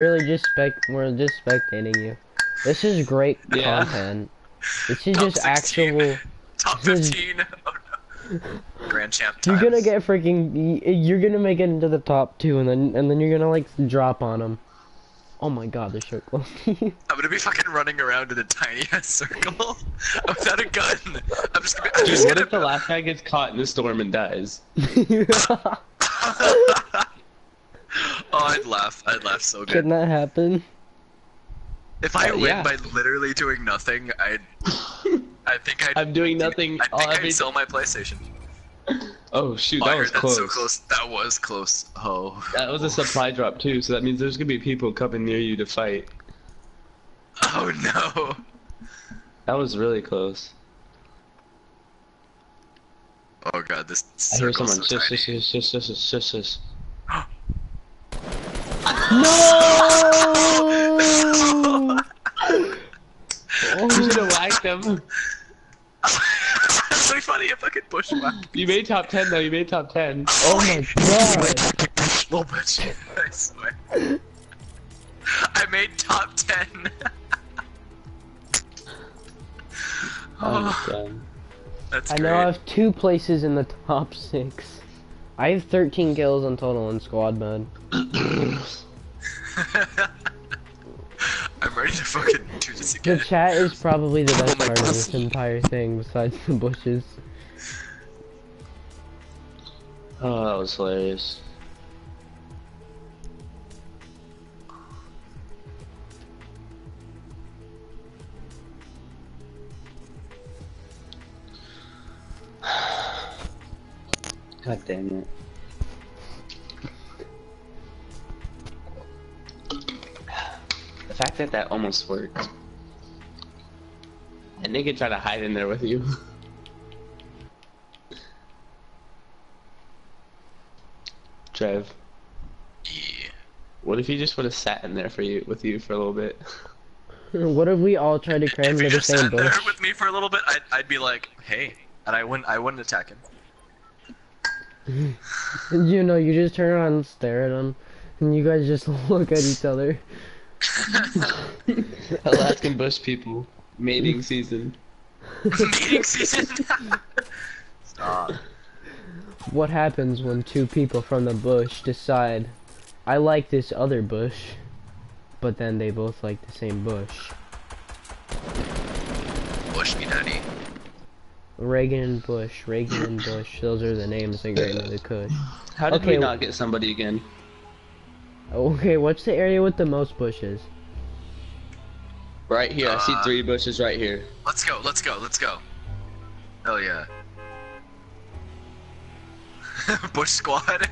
really just spec. We're just spectating you. This is great Yeah. content. This is Top just 16. actual. Top This 15. Oh no. Grand champ You're gonna get freaking. You're gonna make it into the top two, and then and then you're gonna like drop on them. Oh my god, they're so close. I'm gonna be fucking running around in a tiny ass circle without a gun. I'm just gonna. Be, I'm Dude, just what gonna if the last guy gets caught in the storm and dies? oh, I'd laugh. I'd laugh so good. Can that happen? If I Uh, win yeah. by literally doing nothing, I'd. I think I'd. I'm doing nothing. I think I'd sell my PlayStation. Oh shoot, that heard was that's close. so close. That was close. Oh. That was a supply drop too, so that means there's gonna be people coming near you to fight. Oh no. That was really close. Oh god, this I hear someone. so Shush, tiny. shush, shush, shush, shush, shush, shush. No! You should have whacked them. That's so funny if I could push back. You made top ten though. You made top ten. Oh my god! Little bitch. I swear. I made top 10. I oh, understand. That's I great. know I have two places in the top six. I have 13 kills in total in squad mode. I'm ready to fucking do this again. The chat is probably the oh best my part of this entire thing, besides the bushes. Oh, that was hilarious. God damn it. Fact that that almost worked. And they could try to hide in there with you. Trev, Yeah. what if he just would have sat in there for you with you for a little bit? What if we all tried to cram If he into the just same sat there with me for a little bit, I'd, I'd be like, hey. And I wouldn't, I wouldn't attack him. You know, you just turn around and stare at him, and you guys just look at each other. Alaskan bush people, mating season. Meeting season. Stop. What happens when two people from the bush decide, I like this other bush, but then they both like the same bush? Push me, daddy. Reagan and Bush, Reagan and Bush, those are the names they get into the Kush. How did Okay, we not get somebody again? Okay, what's the area with the most bushes? Right here, I see Uh, three bushes right here. Let's go, let's go, let's go. Hell yeah. bush squad.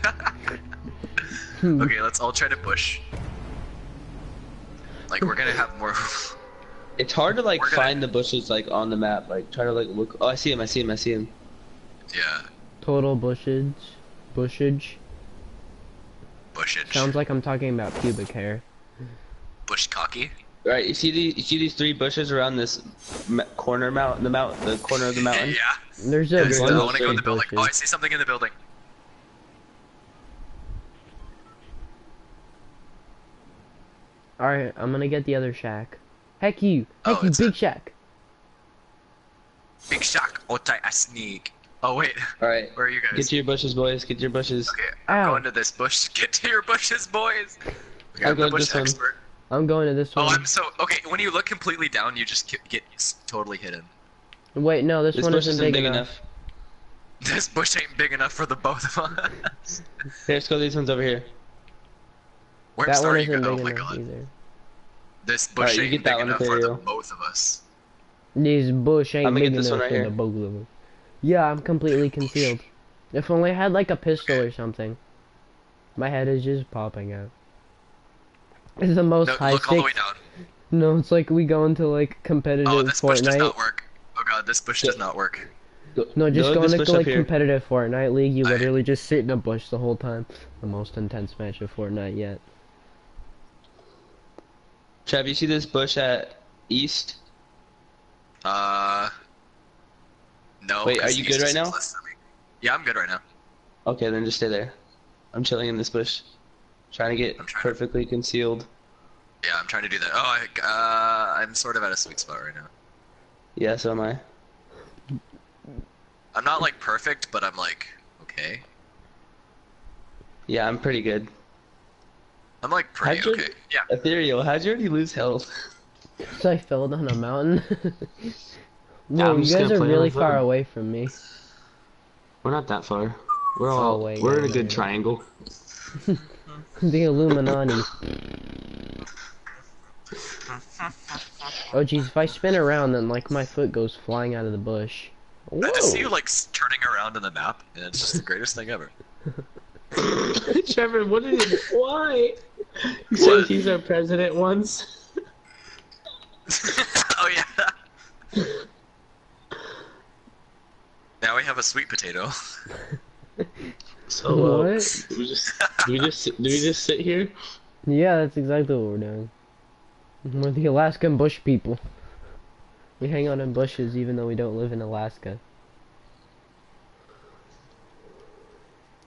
okay, let's all try to push. Like, we're gonna have more. It's hard to like gonna- find the bushes like on the map. Like try to like look. Oh, I see him. I see him. I see him. yeah, Total bushage. Bushage. Bushage. Sounds like I'm talking about pubic hair. Bush cocky. Right. You see these? You see these three bushes around this m- corner mountain? The mount. The corner of the mountain. yeah. There's a Yes, one I wanna go in the building. Oh, I see something in the building. Alright, I'm gonna get the other shack. Heck you! Oh, Heck you, big a- shack! Big shock. Otai oh, a sneak. Oh wait, All right. where are you guys? Get to your bushes, boys. Get to your bushes. Okay, I'm Ow. going to this bush. Get to your bushes, boys. Okay, I'll I'm go the to bush this one. expert. I'm going to this Oh, one. I'm so okay. When you look completely down, you just get, get totally hidden. Wait, no, this, This one isn't isn't big, enough. This bush ain't big enough for the both of us. Here, let's go. These ones over here. Where That one are isn't you? big Oh my enough god. either. This bush Alright, you ain't get big that one, enough for the both of us. This bush ain't I'm gonna big get this enough one right for here. the both of them. Yeah, I'm completely concealed. If only I had like a pistol or something. My head is just popping out. It's the most No, high look all the way stakes. down. No, it's like we go into like competitive Fortnite. Oh, this bush does not work. Oh god, this bush does not work. No, just go go into like here. competitive Fortnite League. You I- literally just sit in a bush the whole time. The most intense match of Fortnite yet. Trav, you see this bush at east? Uh. No. Wait, are you good right now? less for me. Yeah, I'm good right now. Okay, then just stay there. I'm chilling in this bush, trying to get I'm trying to- perfectly concealed. Yeah, I'm trying to do that. Oh, I, uh, I'm sort of at a sweet spot right now. Yeah, so am I. I'm not like perfect, but I'm like okay. Yeah, I'm pretty good. I'm like pretty How'd you- okay. Yeah. Aetherial, how'd you already lose health? So I fell down a mountain. Yeah, Whoa, I'm you just guys are really far phone. away from me. We're not that far. We're all wait, we're in a good yeah. triangle. The Illuminati. Oh jeez, if I spin around, then like my foot goes flying out of the bush. I just see you like turning around in the map, and it's just the greatest thing ever. Trevor, what did he why? He What? said he's our president once. oh yeah. Now we have a sweet potato. So uh, What? do we just do we just do we just sit here? Yeah, that's exactly what we're doing. We're the Alaskan bush people. We hang out in bushes even though we don't live in Alaska.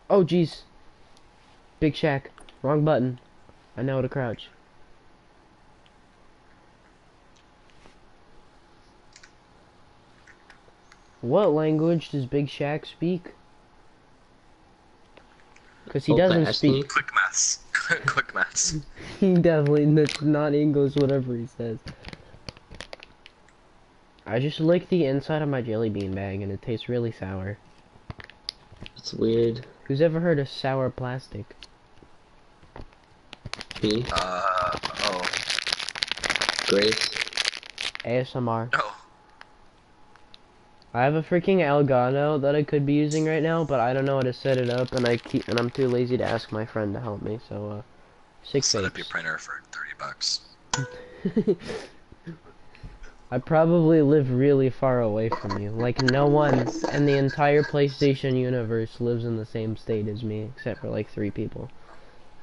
Oh jeez. Big Shaq. Wrong button. I know how to crouch. What language does Big Shaq speak? Because he doesn't fast speak. me. Quick maths. Quick maths. He definitely that's not English, whatever he says. I just licked the inside of my jelly bean bag and it tastes really sour. It's weird. Who's ever heard of sour plastic? Me, Uh oh. Grace. ASMR. No. I have a freaking Elgato that I could be using right now, but I don't know how to set it up, and I keep and I'm too lazy to ask my friend to help me. So, uh, six Set up your printer for thirty bucks. I probably live really far away from you. Like no one in the entire PlayStation universe lives in the same state as me, except for like three people.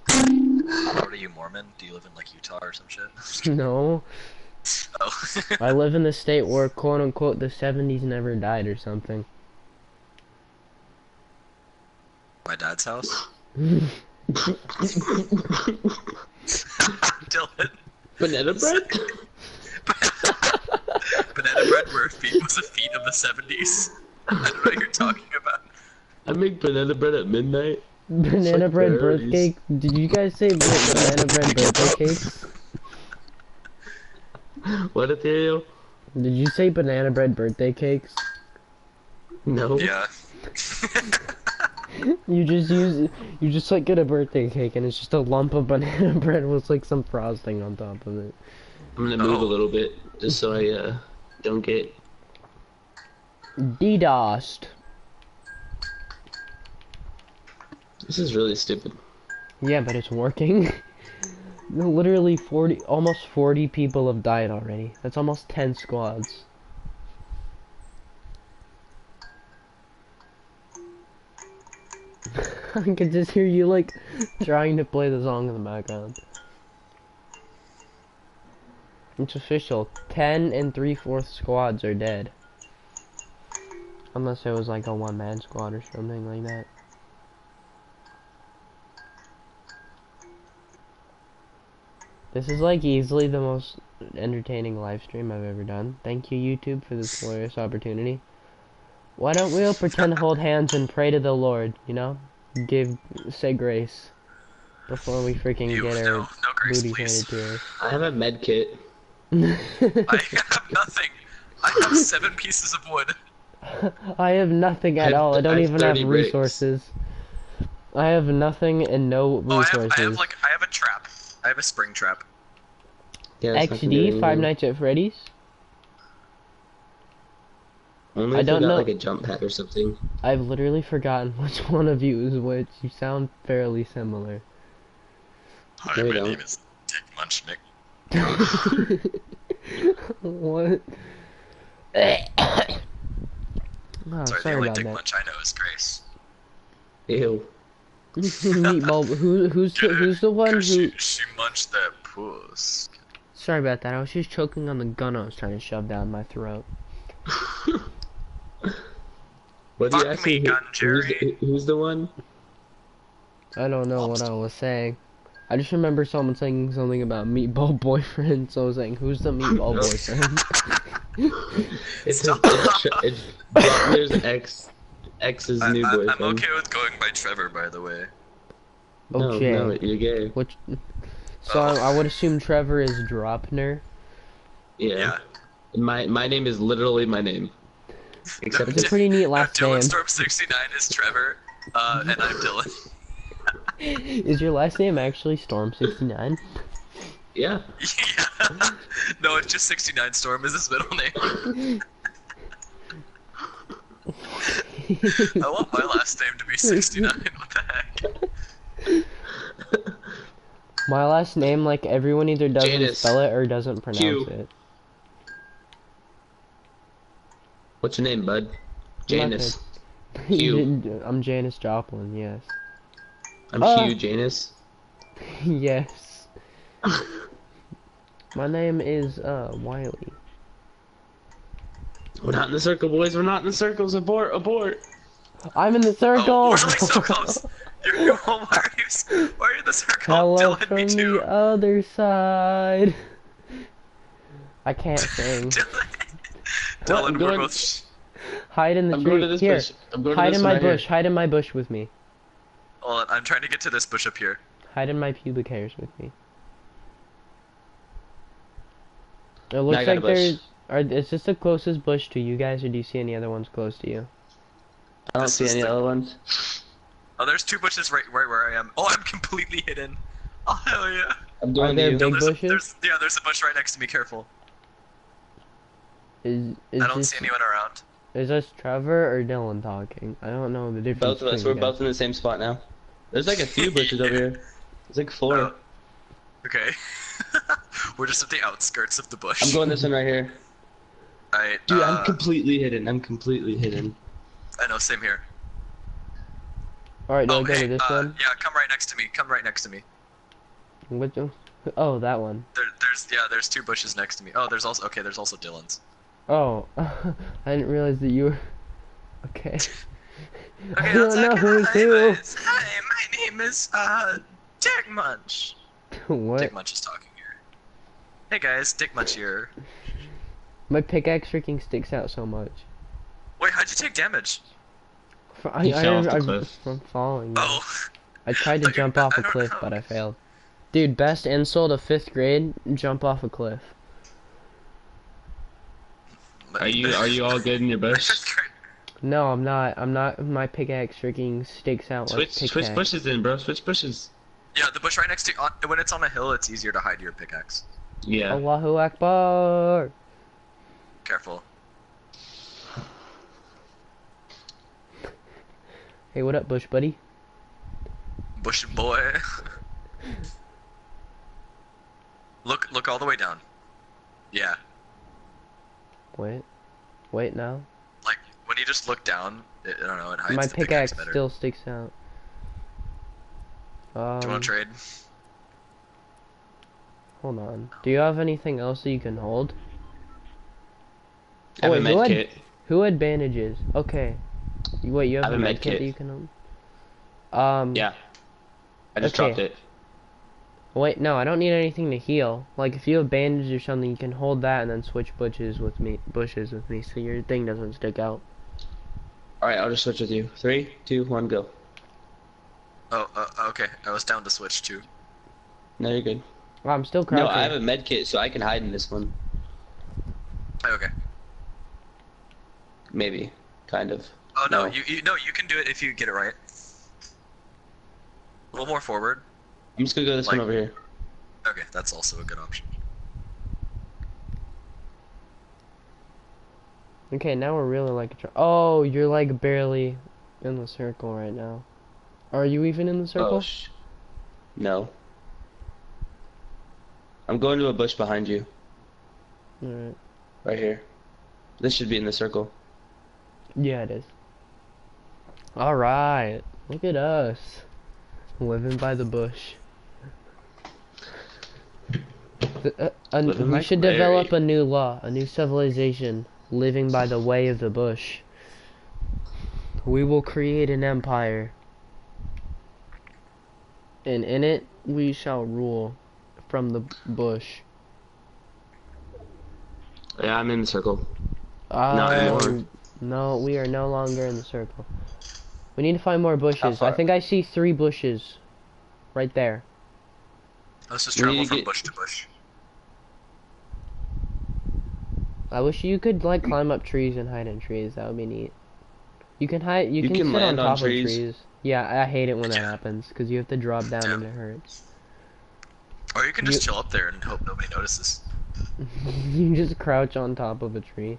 What are you Mormon? Do you live in like Utah or some shit? no, oh. I live in the state where quote unquote the 70s never died or something. My dad's house. Dylan. Banana bread? Banana bread where feet was a feat of the seventies. I don't know what you're talking about. I make banana bread at midnight. Banana like bread birthday? cake? Did you guys say banana bread birthday cakes? What Aetherial? Did you say banana bread birthday cakes? No. Yeah. You just use, you just like get a birthday cake and it's just a lump of banana bread with like some frosting on top of it. I'm gonna move Oh. a little bit just so I uh don't get DDoSed. This is really stupid. Yeah, but it's working. Literally 40, almost 40 people have died already. That's almost 10 squads. I can just hear you like trying to play the song in the background. It's official. 10 and 3 fourths squads are dead. Unless it was like a one man squad or something like that. This is like easily the most entertaining live stream I've ever done. Thank you, YouTube, for this glorious opportunity. Why don't we all pretend to hold hands and pray to the Lord, you know? Give, say grace. Before we freaking You, get no, our no grace, booties please. handed I have a med kit. I have nothing. I have seven pieces of wood. I have nothing at I have- all. I don't I have even have 30 bricks. resources. I have nothing and no Oh, I have, resources. I have like, I have a trap. I have a spring trap. Yeah, it's not gonna do XD, Five. Nights at Freddy's? Only I don't got know- like a jump pad or something. I've literally forgotten which one of you is which. You sound fairly similar. Hi, No, my don't. name is Dick Munchnick. what? oh, Sorry, sorry, the only about Dick that. Munch I know is Grace. Ew. Meatball. Who, who's the, who's the one who? She, she munched that puss. Sorry about that. I was just choking on the gun I was trying to shove down my throat. What do you Fuck actually? me, Gun who's, the, Jerry. who's the one? I don't know what I was saying. I just remember someone saying something about meatball boyfriend, so I was like, "Who's the meatball No. boyfriend?" It's, Stop. it's, it's Butler's ex ex's I, new I, boyfriend. I'm okay with going by Trevor, by the way. Okay. no, no, you're gay. Which, so I, I would assume Trevor is Dropner. Yeah. Yeah. My my name is literally my name. Except It's a pretty neat last Dylan name. Storm 69 is Trevor, uh, and I'm Dylan. Is your last name actually Storm69? yeah. yeah. no, it's just 69 Storm is his middle name. I want my last name to be 69. What the heck? My last name, like everyone either doesn't Janus. spell it or doesn't pronounce Q. it. What's your name, bud? Janus. You Q. did- I'm Janis Joplin. Yes. I'm Ah. Hugh Janus. yes. My name is uh Wiley. We're not in the circle, boys. We're not in the circles. Abort, abort. I'm in the circle. Oh, we're like so close. You're, why, are you, s- why are you in the circle? Hello Dylan, from me too. the other side. I can't sing. Dylan, What? Dylan I'm we're both. Hide in the I'm going to tree. this Here, bush. I'm going to hide this in my right here. bush. Hide in my bush with me. Hold on, I'm trying to get to this bush up here. Hide in my pubic hairs with me. It looks got a like bush. there's. Are, is this the closest bush to you guys, or do you see any other ones close to you? I don't This see any the- other ones. Oh, there's two bushes right, right where I am. Oh, I'm completely hidden. Oh hell yeah! I'm Are doing there you. big There's a, bushes? there's, yeah, there's a bush right next to me. Careful. Is is I don't this see anyone around. is this Trevor or Dylan talking? I don't know the difference. Both of us. We're guys. both in the same spot now. There's like a few bushes over here. There's like four. Oh. Okay. We're just at the outskirts of the bush. I'm going this one right here. Alright, Dude, uh, I'm completely hidden. I'm completely hidden. I know, same here. All right, do oh, I go hey, to this uh, one? yeah, come right next to me. Come right next to me. Which one? Oh, that one. There, there's yeah, there's two bushes next to me. Oh, there's also okay. There's also Dylan's. Oh, I didn't realize that you were. Okay. I Okay, don't know okay. who's Hi, who. guys. Hi, my name is uh Dick Munch. what? Dick Munch is talking here. Hey guys, Dick Munch here. My pickaxe freaking sticks out so much. Wait, how'd you take damage? F- I, He I, fell off the I- cliff. From falling. yeah. Oh, I tried to Like, jump I- off I a cliff, know. but I failed. Dude, best insult of fifth grade: jump off a cliff. Are you are you all good in your bush? No, I'm not. I'm not. My pickaxe freaking sticks out like Switch switch pickaxe. bushes in, bro. Switch bushes. yeah, the bush right next to on, when it's on a hill, it's easier to hide your pickaxe. Yeah. Allahu Akbar. Careful. Hey, what up, Bush buddy? Bush boy. look, look all the way down. Yeah, Wait, wait now. like when you just look down, it, I don't know, it hides My pickaxe better. still sticks out. Um, Do you want to trade? hold on. Do you have anything else that you can hold? I have a wait, who med had- Who had bandages? Okay. Wait, you have have a a med med kit kit. that you can? Um, Yeah. I just Okay. dropped it. Wait, no, I don't need anything to heal. Like, if you have bandages or something, you can hold that and then switch bushes with me, bushes with me, so your thing doesn't stick out. All right, I'll just switch with you. Three, two, one, go. Oh, uh, okay. I was down to switch too. No, you're good. Oh, I'm still crouching. No, I have a med kit, so I can hide in this one. Okay. Maybe, kind of. Oh no, No. you, you no, you can do it if you get it right. A little more forward. I'm just gonna go this Like- one over here. Okay, that's also a good option. Okay, now we're really like. a tr- Oh, you're like barely in the circle right now. Are you even in the oh, circle? Oh, sh- no. I'm going to a bush behind you, Alright. right here. This should be in the circle. Yeah, it is. Alright. Look at us. Living by the bush. The- uh, we like should Larry. develop a new law, a new civilization, living by the way of the bush. We will create an empire. And in it, we shall rule from the bush. Yeah, I'm in the circle. Uh, anymore. No, we are no longer in the circle. We need to find more bushes. I think I see three bushes. Right there. Let's just travel from get- bush to bush. I wish you could like climb up trees and hide in trees. That would be neat. You can hide. You, You can, can sit land on on top trees. of trees. Yeah, I hate it when that happens because you have to drop down Yeah. and it hurts. Or you can just You- chill up there and hope nobody notices. you just crouch on top of a tree.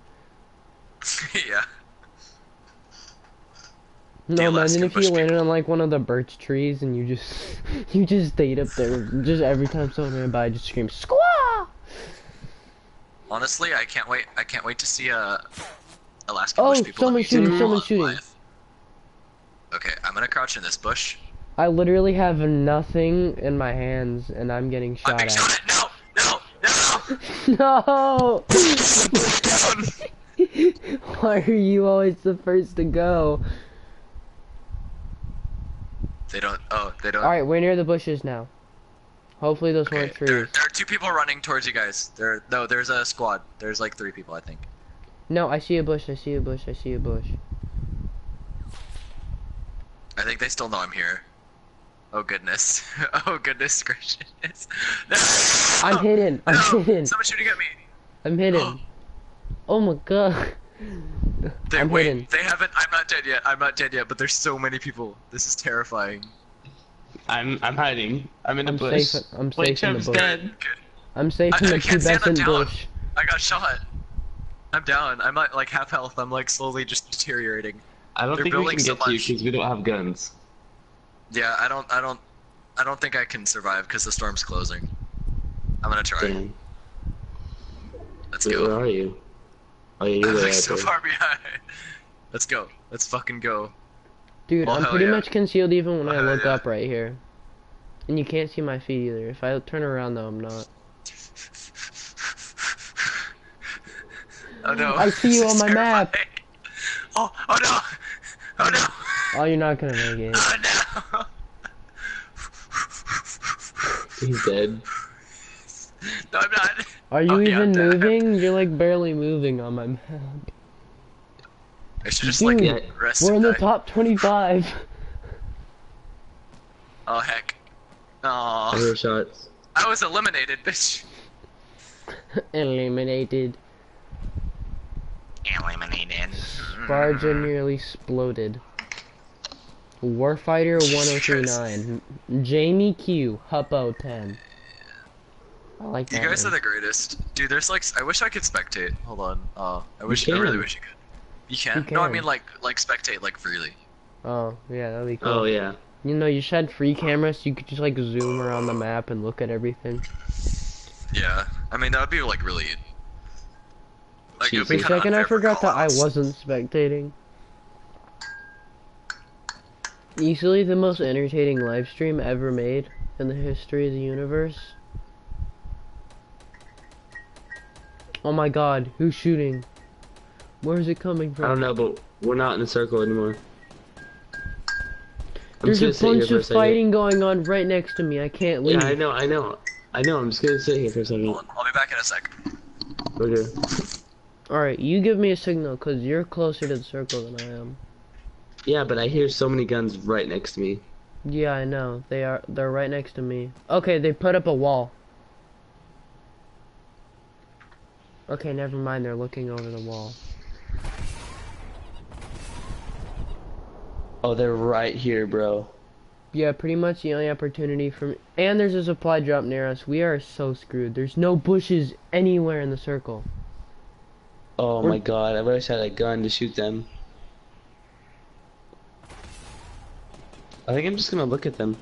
yeah. No, imagine if you landed on like one of the birch trees and you just you just stayed up there. Just every time someone ran by, just scream squaw. Honestly, I can't wait. I can't wait to see uh, Alaska Oh, bush people. someone that we shooting, someone shooting. Okay, I'm gonna crouch in this bush. I literally have nothing in my hands and I'm getting I'm shot at. shot at. No, no, no. No! Why are you always the first to go? They don't. Oh, they don't. Alright, we're near the bushes now. Hopefully those Okay, weren't there, trees. there are two people running towards you guys. There, no, there's a squad. There's like three people, I think. No, I see a bush, I see a bush, I see a bush. I think they still know I'm here. Oh goodness. Oh goodness gracious. No! I'm hidden, I'm No! hidden, Someone's shooting at me. I'm hidden. Oh my god. They, I'm wait, hidden. they haven't. I'm not dead yet. I'm not dead yet. But there's so many people. This is terrifying. I'm I'm hiding. I'm in a I'm bush. safe, I'm Wait, safe in the Chubb's bush. dead. Good. I'm safe I- in the I can't stand, I'm pubescent bush. I got shot. I'm down. I'm at like half health. I'm like slowly just deteriorating. I don't They're think we building can so get to you because we don't have guns. Yeah, I don't. I don't. I don't think I can survive because the storm's closing. I'm gonna try. Damn. Let's Wait, go. where are you? Oh yeah, you're I'm way like out so there. far behind. Let's go. Let's fucking go. Dude, Well, I'm pretty yeah. much concealed even when I oh, look yeah. up right here. And you can't see my feet either. If I turn around though, I'm not. Oh no. I see you This on my map. Oh, oh no. Oh no. Oh, you're not gonna make it. Oh no. He's dead. No, I'm not. Are you Oh, yeah, even I'm moving? You're like barely moving on my map. I should just Dude, like rest. We're in the die. top 25. Oh heck. I Oh, hear shots. I was eliminated, bitch. Eliminated. Eliminated. Sparja nearly exploded. Warfighter 1039. Jamie Q. Huppo 10. I like that. You guys are the greatest, dude. There's like, I wish I could spectate. Hold on. Oh, I wish. I can. really wish you could. You can? You No, I mean like, like spectate like freely. Oh, yeah, that'd be oh, cool. Oh yeah. You know, you should had free cameras so you could just like zoom around the map and look at everything. Yeah. I mean that would be like really. Like, it For a second, I forgot that I wasn't spectating. Easily the most entertaining live stream ever made in the history of the universe. Oh my god, who's shooting? Where is it coming from? I don't know, but we're not in the circle anymore. I'm There's a just bunch sit here for a of fighting going on right next to me. I can't leave. Yeah, I know, I know, I know. I'm just gonna sit here for a second. Hold on, I'll be back in a sec. Okay. Alright, you give me a signal because you're closer to the circle than I am. Yeah, but I hear so many guns right next to me. Yeah, I know. They are they're right next to me. Okay, they put up a wall. Okay, never mind, they're looking over the wall. Oh, they're right here, bro. Yeah, pretty much the only opportunity for me. And there's a supply drop near us. We are so screwed. There's no bushes anywhere in the circle. Oh We're- my god, I wish I had a gun to shoot them. I think I'm just gonna look at them.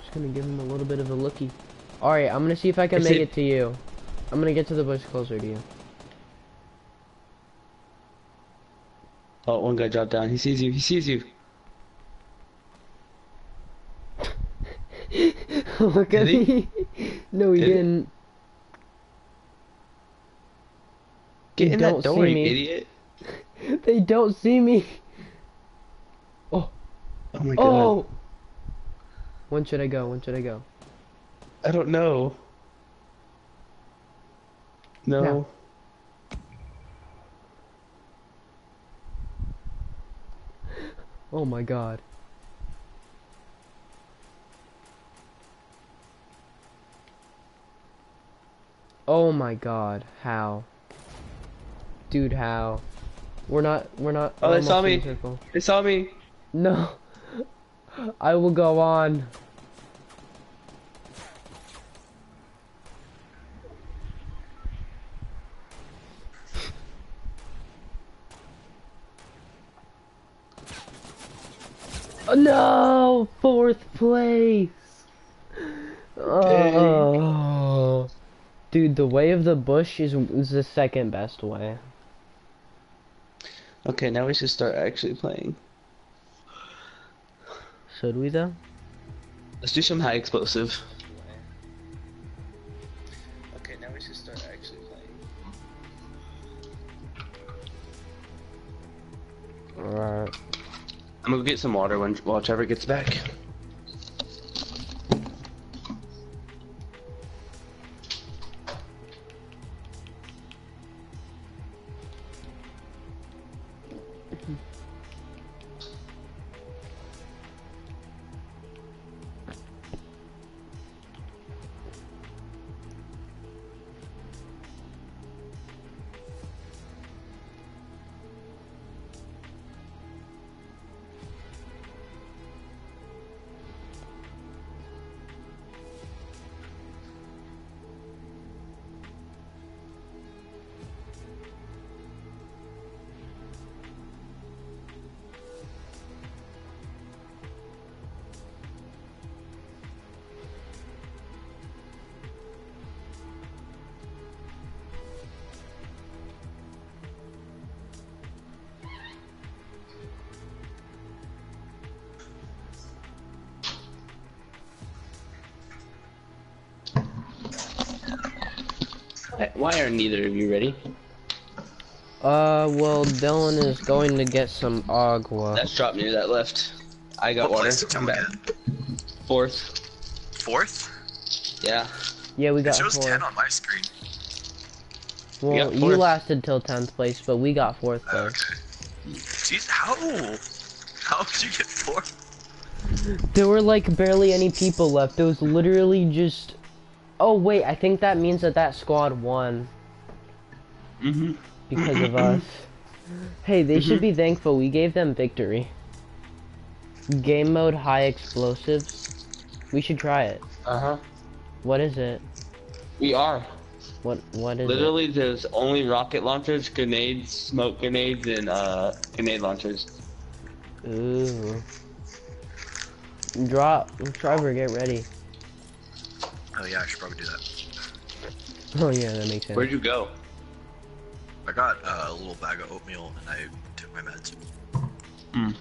Just gonna give them a little bit of a looky. Alright, I'm gonna see if I can I make see- it to you. I'm gonna get to the bush closer to you. Oh, one guy dropped down. He sees you. He sees you. Look at me. no, he Did didn't. Get They in don't that door, see you me. idiot. They don't see me. Oh. Oh my oh. god. Oh, When should I go? When should I go? I don't know. No. No. Oh my god. Oh my god, how? Dude, how? We're not, we're not. Oh, they saw me. circle. They saw me. No. I will go on. No! Fourth place! Oh. Dude, the way of the bush is, is the second best way. Okay, now we should start actually playing. Should we though? Let's do some high explosive. Okay, now we should start actually playing. Alright. I'm gonna get some water when while Trevor gets back. Why- Why are neither of you ready? Uh, well, Dylan is going to get some agua. That's drop near that left. I got What water. place did I'm back. get? Fourth. Fourth? Yeah. Yeah, we got. It got shows fourth. 10 on my screen. Well, got you lasted till 10th place, but we got fourth Oh, place. okay. Jeez, how? How did you get fourth? There were like barely any people left. There was literally just. Oh wait, I think that means that that squad won Mm-hmm. because of us. Hey, they should be thankful. We gave them victory. Game mode high explosives. We should try it. Uh huh. What is it? We are. What what is Literally, there's only rocket launchers, grenades, smoke grenades, and uh, grenade launchers. it? Ooh. Drop. Trevor, get ready. Oh yeah, I should probably do that. Oh yeah, that makes sense. Where'd you go? I got uh, a little bag of oatmeal and I took my meds. Hmm.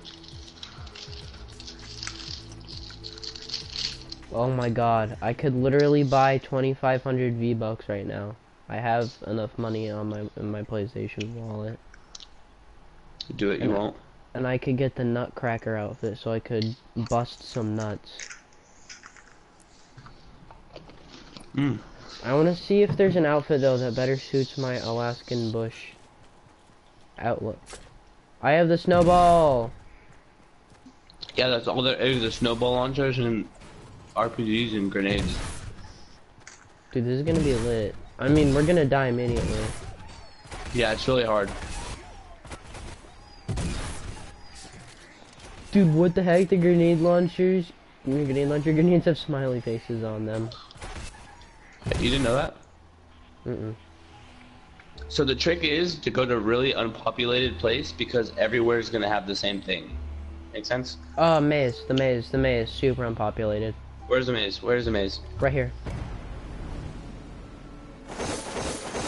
Oh my god, I could literally buy 2500 V-Bucks right now. I have enough money on my in my PlayStation wallet. Do it. You And- won't. And I could get the Nutcracker outfit so I could bust some nuts. Mm. I want to see if there's an outfit though that better suits my Alaskan bush outlook. I have the snowball. Yeah, that's all there is. The snowball launchers and RPGs and grenades. Dude, this is gonna be lit. I mean, we're gonna die immediately. Yeah, it's really hard. Dude, what the heck? The grenade launchers, grenade launcher grenades have smiley faces on them. You didn't know that? Mm-mm. So the trick is to go to a really unpopulated place because everywhere is gonna have the same thing. Make sense? Oh, maze, the maze, the maze, super unpopulated. Where's the maze? Where's the maze? Right here.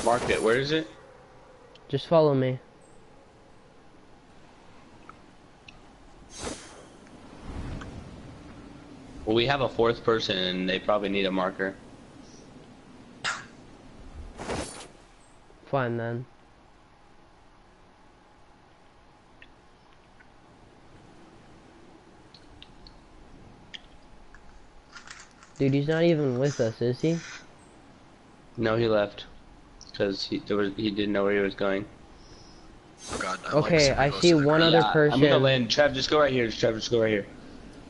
Mark it. Where is it? Just follow me. Well, we have a fourth person and they probably need a marker. Fine then. Dude, he's not even with us, is he? No, he left. Because he there was he didn't know where he was going. Oh god. I Okay, super I see one ground. other Yeah, I'm gonna person. land. Trev, just go right here. Trev, just go right here.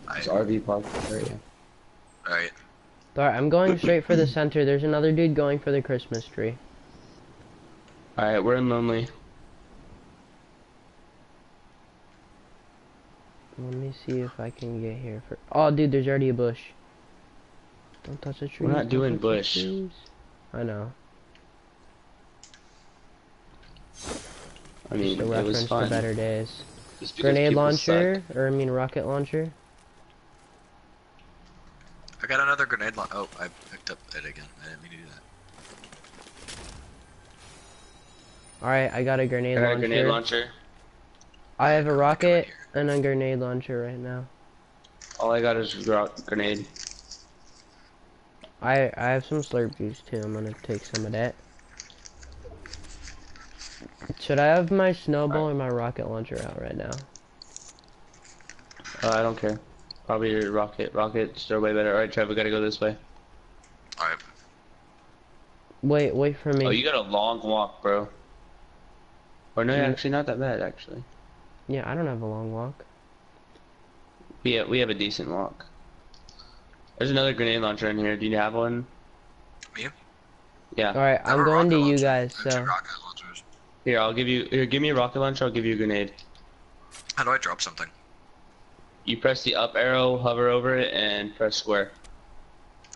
I- It's RV park area. Alright. Alright, I'm going straight for the center. There's another dude going for the Christmas tree. Alright, we're in Lonely. Let me see if I can get here for. Oh, dude, there's already a bush. Don't touch the tree. We're not doing bush. I know. I mean, Just a it reference was to better days. Grenade launcher, suck. or I mean rocket launcher. I got another grenade launcher. Oh, I picked up it again. I didn't mean to do that. Alright, I got a I grenade got a grenade launcher. I have a rocket and a grenade launcher right now. All I got is a gro- grenade. I I have some slurp juice too. I'm gonna take some of that. Should I have my snowball or my rocket launcher out right now? Uh, I don't care. Probably your rocket. Rocket's still way better. Alright, Trev, we gotta go this way. Alright. Wait, wait for me. Oh, you got a long walk, bro. Or no, Yeah. actually, not that bad, actually. Yeah, I don't have a long walk. We have, we have a decent walk. There's another grenade launcher in here. Do you have one? Me? Yeah. Alright, I have I'm going to rocket you guys, I have two so. Here, I'll give you. Here, give me a rocket launcher. I'll give you a grenade. How do I drop something? You press the up arrow, hover over it, and press square.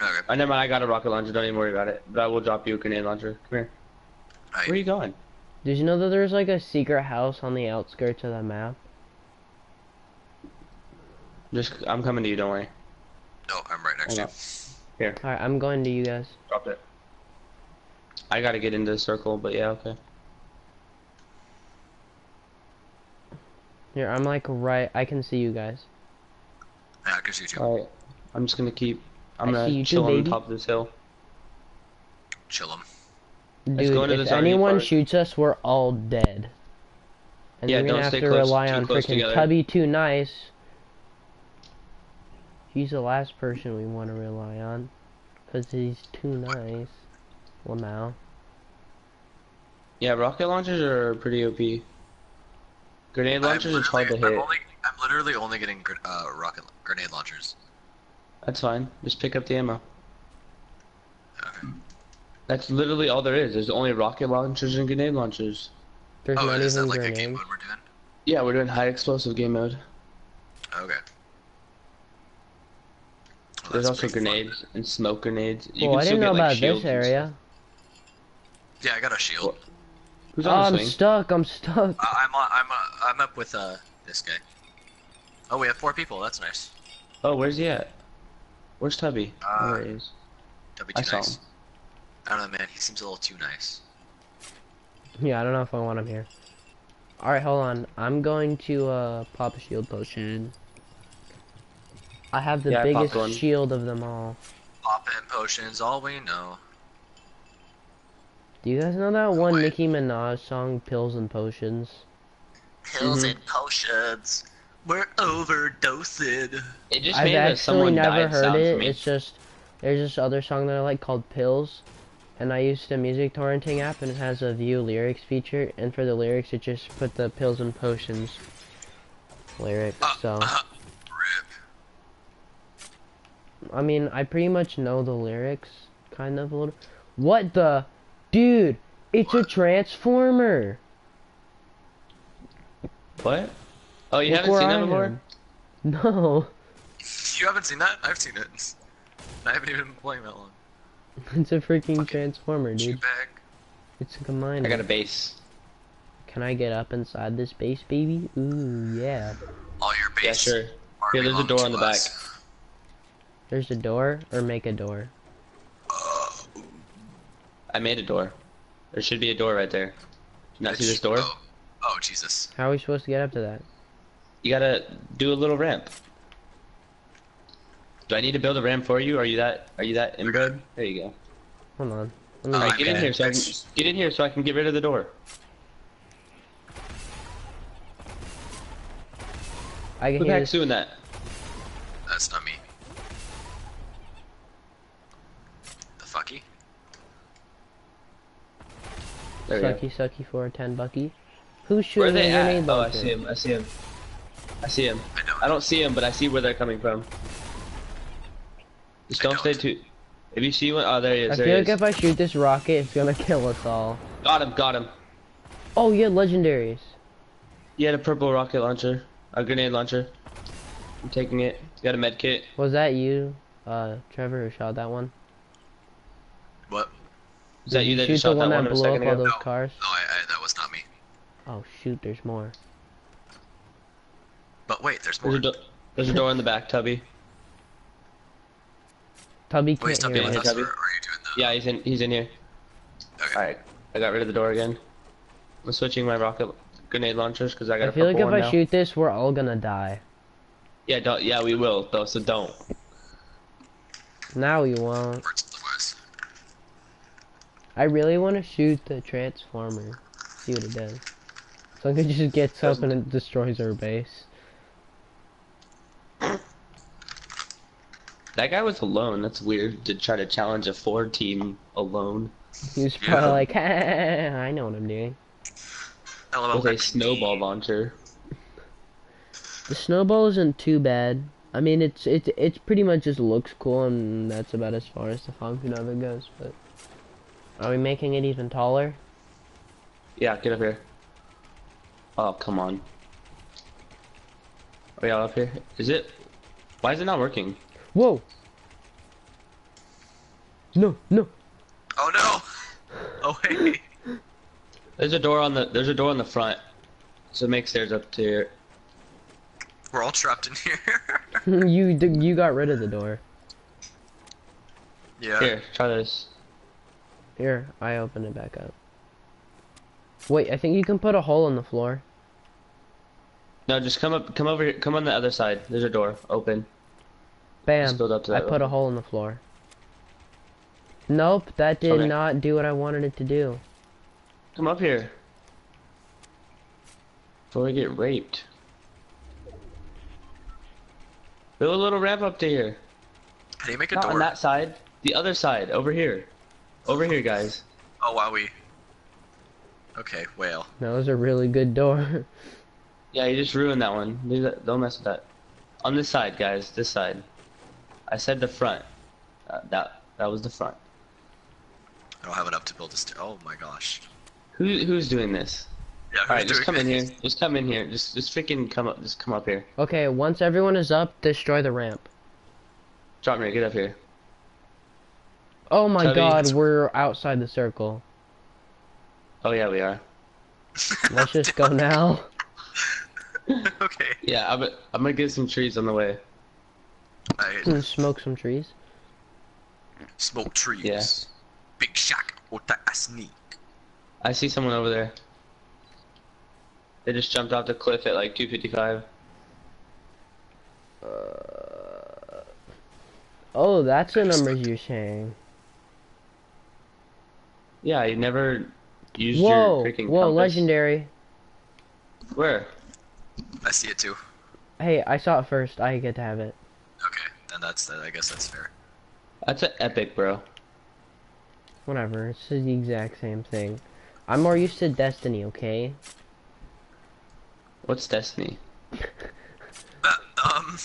Okay. Oh, never mind. I got a rocket launcher. Don't even worry about it. But I will drop you a grenade launcher. Come here. I, Where are you going? Did you know that there's like a secret house on the outskirts of the map? Just, I'm coming to you. Don't worry. no, I'm right next to you. Here. Alright, I'm going to you guys. Drop it. I gotta get into the circle, but yeah, okay. Here, I'm like right. I can see you guys. Yeah, I can see you too. Alright. I'm just gonna keep. I'm I gonna see you too, chill on the baby. top of this hill. Chill him. Let's Dude, if anyone park. shoots us, we're all dead. And Yeah, we're don't gonna have stay to close- rely too on close freaking together. Tubby Too Nice. He's the last person we want to rely on. Because he's too nice. Well, now. Yeah, rocket launchers are pretty OP. Grenade launchers, I'm hard to hit. I'm, only, I'm literally only getting uh, rocket grenade launchers. That's fine. Just pick up the ammo. Okay. That's literally all there is. There's only rocket launchers and grenade launchers. There's oh, not is that even like a game mode we're doing? Yeah, we're doing high explosive game mode. Okay. Well, There's also pretty fun. grenades and smoke grenades. You Well, can I didn't know get, like, about shields this area. Yeah, I got a shield. stuff. Who's Oh, on I'm swing? stuck. I'm stuck. Uh, I'm on, I'm uh, I'm up with uh this guy. Oh, we have four people. That's nice. Oh, where's he at? Where's Tubby? Uh, there he is. That'd I too saw him. I don't know, man. He seems a little too nice. Yeah, I don't know if I want him here. Alright, hold on. I'm going to uh, pop a shield potion. I have the Yeah, biggest shield of them all. Pop in potions, all we know. Do you guys know that one wait. Nicki Minaj song, Pills and Potions? Pills Mhm. and potions. We're overdosed. It just I've made actually someone never died heard it. It's just there's this other song that I like called Pills, and I used a music torrenting app, and it has a view lyrics feature, and for the lyrics, it just put the Pills and Potions lyrics. Uh, So uh, rip. I mean, I pretty much know the lyrics, kind of a little. What the, dude? It's a What? transformer. What? Oh, you Look haven't seen I that before? am. No, You haven't seen that? I've seen it. I haven't even been playing that long. It's a freaking Fucking transformer, dude. bag. It's a combiner. I got a base. Can I get up inside this base, baby? Ooh, yeah. All your base. Yeah, sure. are Here, there's a door on the us. There's a door, or make a door. I made a door. There should be a door right there. Do you not see this door? Oh, oh Jesus. How are we supposed to get up to that? You gotta do a little ramp. Do I need to build a ramp for you? Are you that are you that inbred? There you go. Hold on. Let me get in here so I can get in here so I can get rid of the door. I can Who hear Who's doing that? That's not me. The fucky. There sucky, sucky for a ten bucky. Who's shooting where? Oh, I see him. I see him. I see him. I I don't see him, but I see where they're coming from. Just don't stay don't. too. If you see one, oh, there he is. I there feel he like is. if I shoot this rocket, it's gonna kill us all. Got him. Got him. Oh, yeah, legendaries. He had a purple rocket launcher, a grenade launcher. I'm taking it. He got a med kit. Was that you, uh, Trevor, who shot that one? What? Is that you that shoot just the shot one that that one a blew up second all those No. cars? No, I, I, that was not me. Oh shoot, there's more. But wait, there's There's more. a, do- there's a door in the back, Tubby. Tubby Wait, can't stop hear being with us. us, or Tubby. are you doing the? Yeah, he's in. He's in here. Okay. All right, I got rid of the door again. I'm switching my rocket grenade launchers because I got I a feel like if I now. shoot this, we're all gonna die. Yeah, don't. Yeah, we will though. So don't. Now we won't. I really want to shoot the transformer. See what it does. So I it just gets up and it destroys our base. That guy was alone. That's weird to try to challenge a four team alone He was probably Yeah. like, I know what I'm doing. LOL. with a snowball launcher. The snowball isn't too bad. I mean, it's it's it's pretty much just looks cool, and that's about as far as the function of it goes. But are we making it even taller? Yeah, get up here. Oh, come on. Are we all up here? Is it? Why is it not working? Whoa! No, no. Oh no! Oh wait. There's a door on the. There's a door on the front. So make stairs up to here. We're all trapped in here. you you got rid of the door. yeah. Here, try this. Here, I open it back up. Wait, I think you can put a hole in the floor. No, just come up. Come over here. Come on the other side. There's a door open. Bam! Build up to I that put a hole in the floor. Nope, that did Okay. not do what I wanted it to do. Come up here. Before we get raped. Build a little ramp up to here. How do you make a Not door? on that side. The other side. Over here. Over here, guys. Oh wow, we. Okay, whale. That was a really good door. Yeah, you just ruined that one. Leave that, don't mess with that. On this side, guys. This side. I said the front. Uh, that that was the front. I don't have enough to build a stair. Oh my gosh. Who who's doing this? Yeah. All right, just come doing in here. Just come in here. Just just freaking come up. Just come up here. okay, once everyone is up, destroy the ramp. Drop me. Get up here. Oh my Tubby. god, we're outside the circle. Oh yeah, we are. Let's just go now. okay. Yeah, I'm I'm gonna get some trees on the way. I smoke some trees. smoke trees. Yeah. Big Shaq. Ota asni. I see someone over there. They just jumped off the cliff at like 255. Uh, oh, that's the numbers you're saying. Yeah, you never used Whoa, your freaking whoa, compass. legendary. Where? I see it too. Hey, I saw it first. I get to have it. Okay, then that's that. I guess that's fair. That's an epic, bro. Whatever, it's the exact same thing. I'm more used to Destiny, okay? What's Destiny? Uh, um.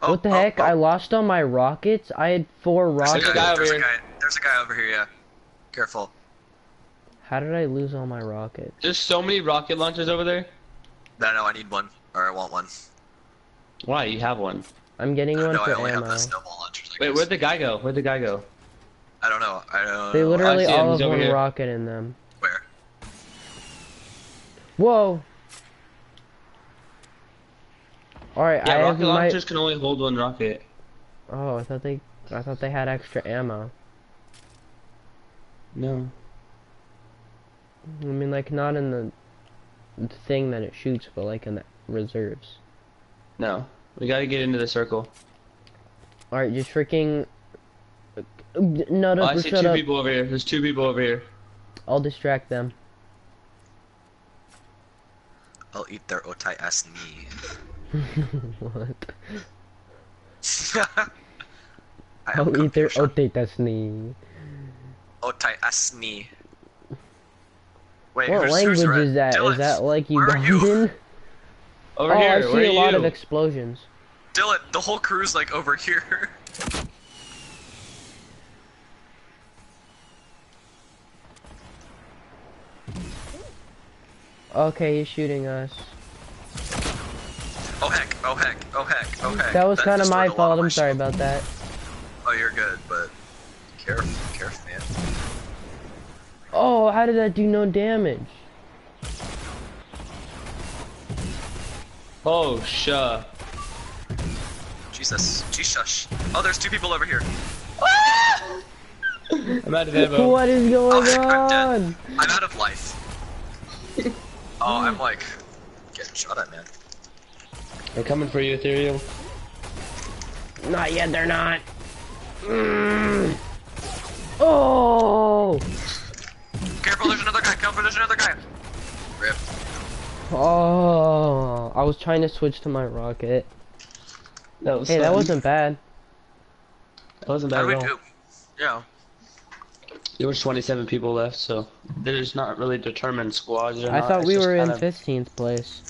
Oh, what the oh, heck? oh, I lost all my rockets. I had four rockets. There's a rockets. guy, guy over there's a here. guy. There's a guy over here. Yeah. Careful. How did I lose all my rockets? There's so many rocket launchers over there. No, no, I need one, or I want one. Why? You have one. I'm getting Uh, one no, I for only have ammo. the snowball launchers. I Wait, where'd the guy go? Where'd the guy go? I don't know. I don't They literally I see him, all have one here. rocket in them. Where? Whoa! Alright, Yeah, I have rocket my... launchers can only hold one rocket. Oh, I thought they... I thought they had extra ammo. No. I mean, like, not in the the thing that it shoots, but like in the reserves. No. We gotta get into the circle. Alright, just freaking... Nut Oh, I see two up. people over here. There's two people over here. I'll distract them. I'll eat their otai asni. what? I am I'll eat their confusion. ote tasni. otai asni. Wait, What language is that? Is Dylan, that like where are you? Ugandan? Over oh, here. I where see a are lot you? of explosions. Dylan, the whole crew's like over here. Okay, he's shooting us. Oh heck, oh heck, oh heck, oh heck. That was kind of my fault. I'm my sorry about that. Oh, you're good, but careful, careful, man. Oh, how did that do no damage? Oh, shuh. Jesus, Jesus. Oh, there's two people over here. I'm out of ammo. What is going heck, I'm dead. on? I'm out of life. oh, I'm like getting shot at, man. They're coming for you, Aetherial. Not yet, they're not. Mm. Oh! Careful, there's another guy. Careful, there's another guy. Rip. Oh! I was trying to switch to my rocket. That was Hey, that wasn't bad. That wasn't bad do at all. do? Yeah. There was 27 people left, so there's not really determined squads. Or I not. thought It's we were in of- 15th place.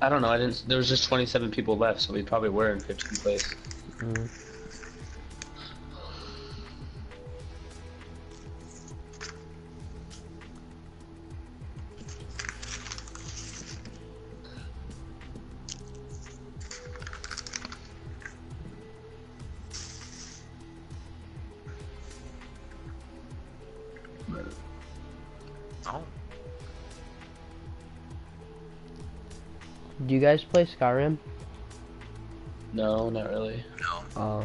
I don't know. I didn't. There was just 27 people left, so we probably were in 15th place. Mm. Oh. Do you guys play Skyrim? No, not really. No. Oh.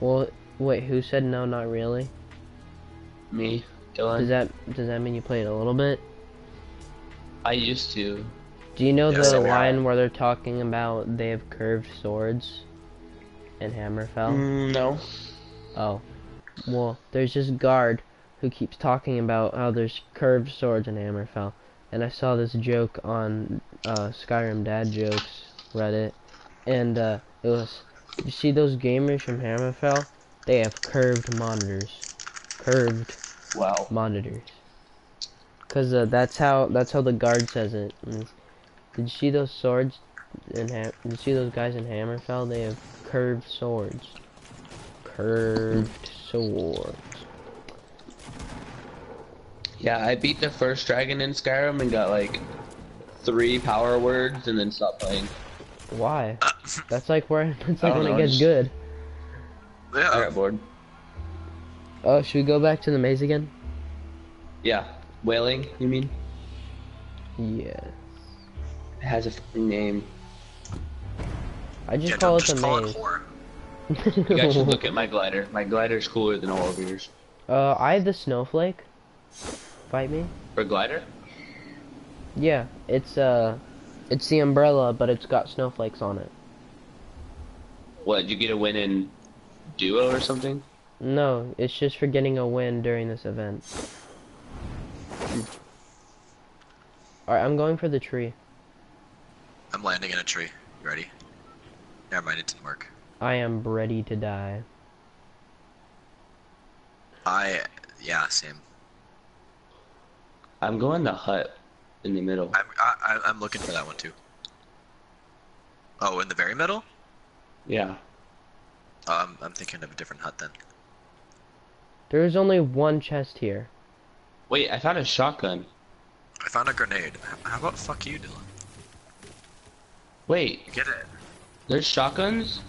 Well, wait, who said no, not really? Me, Dylan. Does that does that mean you played a little bit? I used to. Do you know Yeah, the so we line where they're talking about they have curved swords and Hammerfell? Mm, no. Oh. Well, there's this guard who keeps talking about how there's curved swords in Hammerfell. And I saw this joke on uh, Skyrim Dad Jokes Reddit. And uh, it was, you see those gamers from Hammerfell? They have curved monitors. Curved Wow. monitors. Cause uh, that's how that's how the guard says it. Did you see those swords in Ham? Did you see those guys in Hammerfell? They have curved swords. Curved swords. Yeah, I beat the first dragon in Skyrim and got like three power words and then stopped playing. Why? That's like where that's like when know, it gets just- good. I got bored. Oh, should we go back to the maze again? Yeah. Wailing, you mean? Yeah. It has a name. I just yeah, call it just the call maze. it whore. You guys should look at my glider. My glider's cooler than all of yours. uh, I have the snowflake. Fight me. For glider? Yeah, it's uh, it's the umbrella, but it's got snowflakes on it. What, did you get a win in duo or something? No, it's just for getting a win during this event. Alright, I'm going for the tree. I'm landing in a tree. You ready? Never mind, it didn't work. I am ready to die. I, yeah, same. I'm going to hut in the middle. I'm, I, I- I'm looking for that one too. Oh, in the very middle? Yeah. Oh, I'm, I'm thinking of a different hut then. There is only one chest here. Wait, I found a shotgun. I found a grenade. How about fuck you, Dylan? Wait, Get it. there's shotguns?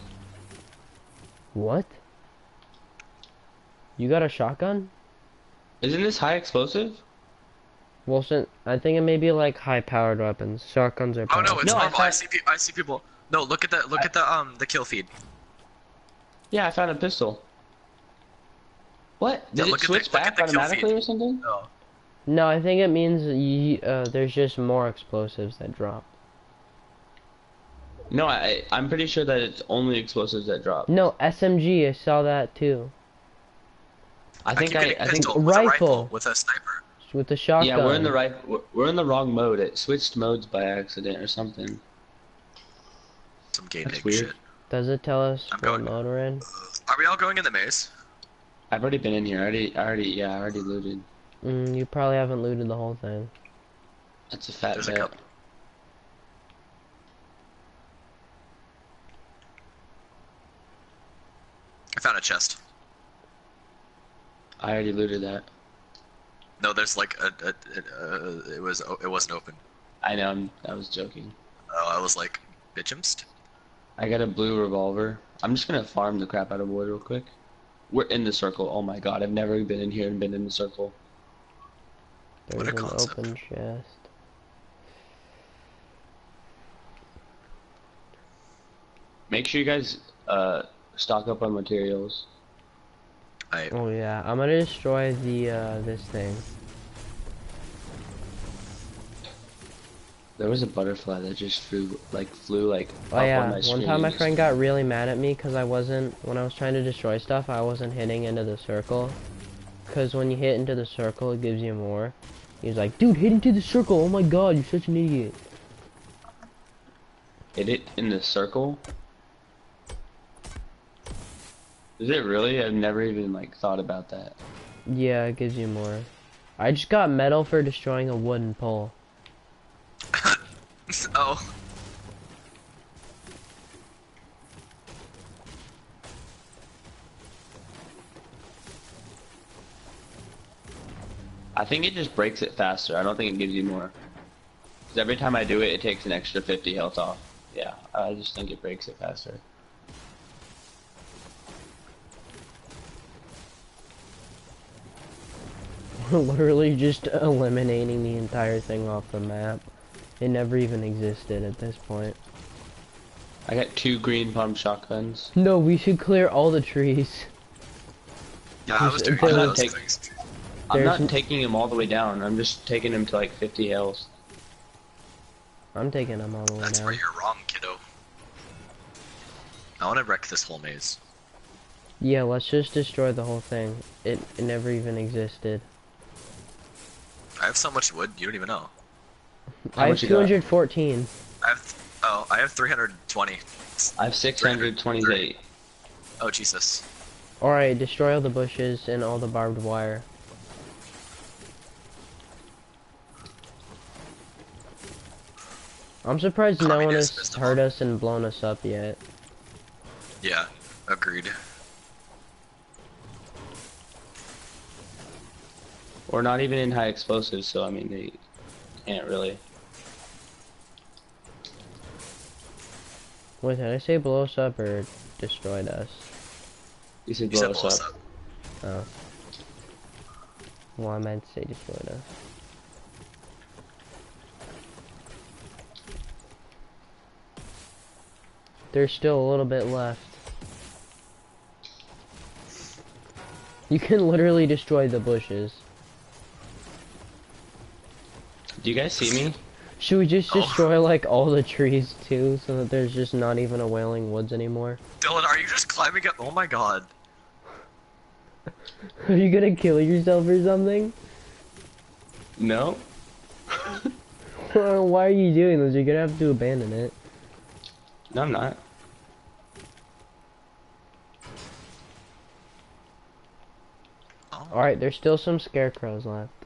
What? You got a shotgun? Isn't this high explosive? Well, I think it may be like high-powered weapons. Shotguns are. Oh no, it's No, I normal. I, thought- see. Pe- I see people. No, look at the look at the um the kill feed. Yeah, I found a pistol. What? Did look it at the- switch back automatically or something? No. No, I think it means y uh, there's just more explosives that drop. No, I, I'm pretty sure that it's only explosives that drop. No, SMG. I saw that too. I think keep I, I think, pistol with a Rifle. rifle with a sniper. With the shotgun. yeah, we're in the right, we're, we're in the wrong mode. It switched modes by accident or something. Some game That's weird. shit. Does it tell us I'm what going- mode we're in? Are we all going in the maze? I've already been in here. I already, I already, yeah, I already looted. Mm, you probably haven't looted the whole thing. That's a fat There's a couple. I found a chest. I already looted that. No, there's like a, a, a, a it was it wasn't open. I know. I'm, I was joking. Oh, I was like, bitchimst. I got a blue revolver. I'm just gonna farm the crap out of wood real quick. We're in the circle. Oh my god, I've never been in here and been in the circle. There's What a an concept. open chest. Make sure you guys uh stock up on materials. I Oh yeah, I'm gonna destroy the uh this thing. There was a butterfly that just flew like flew like Oh up yeah, on my one screen. time my friend got really mad at me because I wasn't when I was trying to destroy stuff. I wasn't hitting into the circle. Cause when you hit into the circle, it gives you more. He was like, "Dude, hit into the circle! Oh my god, you're such an idiot!" Hit it in the circle. Is it really? I've never even like thought about that. Yeah, it gives you more. I just got metal for destroying a wooden pole. oh I think it just breaks it faster. I don't think it gives you more. 'Cause every time I do it, it takes an extra 50 health off. Yeah, I just think it breaks it faster. literally just eliminating the entire thing off the map. It never even existed at this point. I got two green pump shotguns. No, we should clear all the trees. yeah, I was doing There those was- things. I'm not taking him all the way down. I'm just taking him to like 50 hills. I'm taking them all the way That's down. where you're wrong, kiddo. I want to wreck this whole maze. Yeah, let's just destroy the whole thing. It, it never even existed. I have so much wood, you don't even know. How I have much you got? 214. I have oh, I have 320. I have 628. Oh Jesus. Alright, destroy all the bushes and all the barbed wire. I'm surprised no one has system. heard us and blown us up yet. Yeah, agreed. Or not even in high explosives, so I mean, they can't really. Wait, did I say blow us up or destroyed us? You said You blow said us blow us up. up. Oh. Well, I meant to say destroyed us. There's still a little bit left. You can literally destroy the bushes. Do you guys see me? Should we just Oh. destroy like all the trees too, so that there's just not even a Wailing Woods anymore? Dylan, are you just climbing up? Oh my god. Are you gonna kill yourself or something? No. Why are you doing this? You're gonna have to abandon it. No, I'm not. Oh. Alright, there's still some scarecrows left.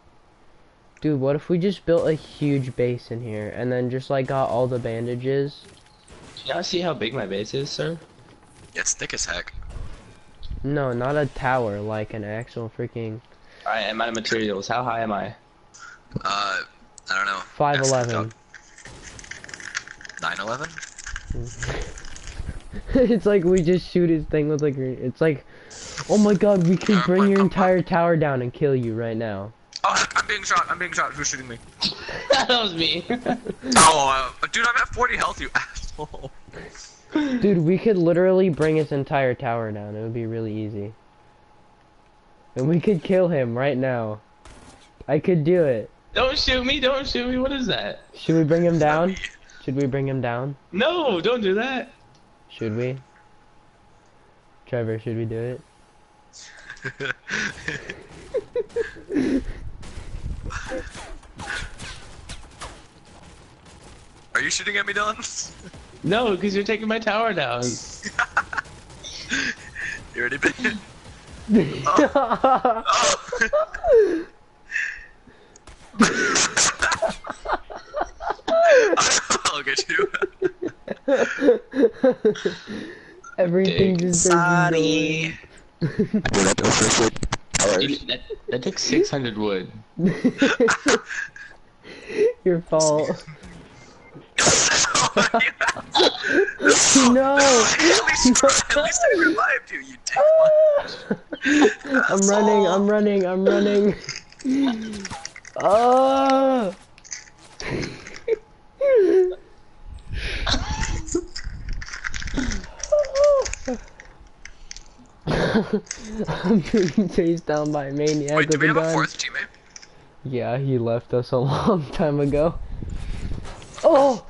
Dude, what if we just built a huge base in here and then just like got all the bandages? Do y'all see how big my base is, sir? It's thick as heck. No, not a tower, like an actual freaking Alright, I'm out of materials. How high am I? Uh, I don't know. 511. 911? it's like we just shoot his thing with like a- it's like oh my god, we could bring your entire tower down and kill you right now. Oh, I'm being shot. I'm being shot. Who's shooting me? that was me. Oh, uh, dude, I'm at 40 health, you asshole. Dude, we could literally bring his entire tower down. It would be really easy. And we could kill him right now. I could do it. don't shoot me, don't shoot me. What is that? Should we bring him down? Should we bring him down? No, don't do that. Should we? Trevor, should we do it? Are you shooting at me, Dylan? No, because you're taking my tower down. you already been. Oh. I'll get you. Everything Dig. just doesn't Sorry. Dude, that, that took 600 wood. Your fault. no! At least, at least I revived you, you dick. I'm running, I'm running, I'm running. Oh! I'm being chased down by a maniac Wait, do with we a have a gun. fourth teammate? Yeah, he left us a long time ago. Oh!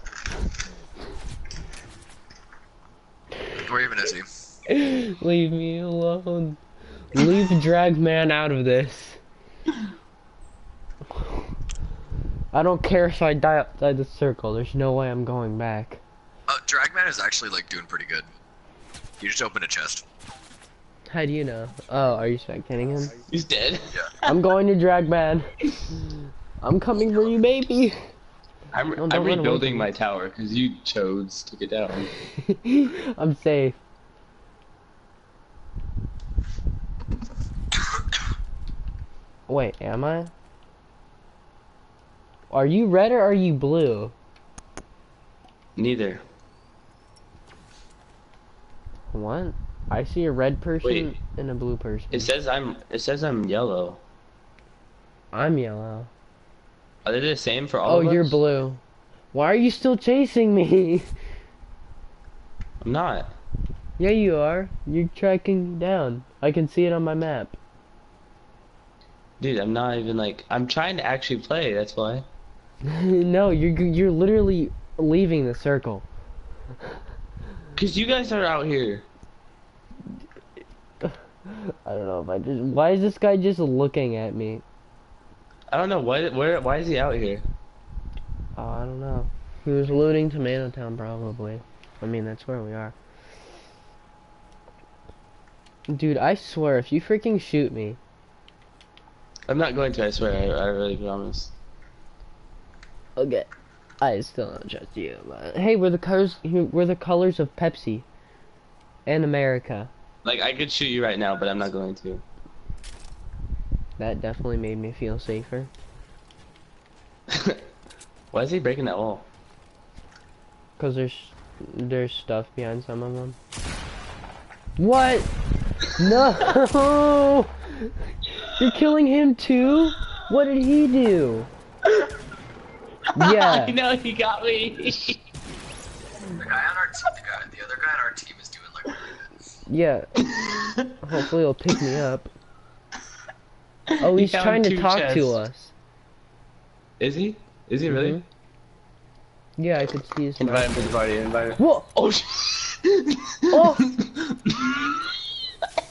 Where even is he? Leave me alone. Leave Dragman out of this. I don't care if I die outside the circle. There's no way I'm going back. Uh, Dragman is actually like doing pretty good. You just opened a chest. How do you know? Oh, are you spectating him? He's dead. I'm going to Dragman. I'm coming for you, baby. I'm, No, I'm rebuilding my tower because you chose to get down. I'm safe. Wait, am I? Are you red or are you blue? Neither. What? I see a red person Wait. and a blue person. It says I'm. It says I'm yellow. I'm yellow. Are they the same for all Oh, of us? you're blue. Why are you still chasing me? I'm not. yeah, you are. You're tracking me down. I can see it on my map. Dude, I'm not even like. I'm trying to actually play. That's why. no, you're you're literally leaving the circle. Cause you guys are out here. I don't know if I just. Why is this guy just looking at me? I don't know why. Where? Why is he out here? Oh, I don't know. He was looting Tomato Town, probably. I mean, that's where we are. Dude, I swear, if you freaking shoot me, I'm not going to. I swear. I, I really promise. okay. I still don't trust you. But hey, we're the colors. We're the colors of Pepsi, and America. Like I could shoot you right now, but I'm not going to. That definitely made me feel safer. why is he breaking that wall? Cause there's there's stuff behind some of them. What? No! You're killing him too? What did he do? Yeah. I know he got me. The guy on our team, the guy, the other guy on our team is doing like really good. Yeah. Hopefully he'll pick me up. Oh, he's found trying to talk chests. to us. Is he? Is he really? Mhm. Yeah, I could see his Invite him to the party. Invite him. Whoa! Oh shit! Oh!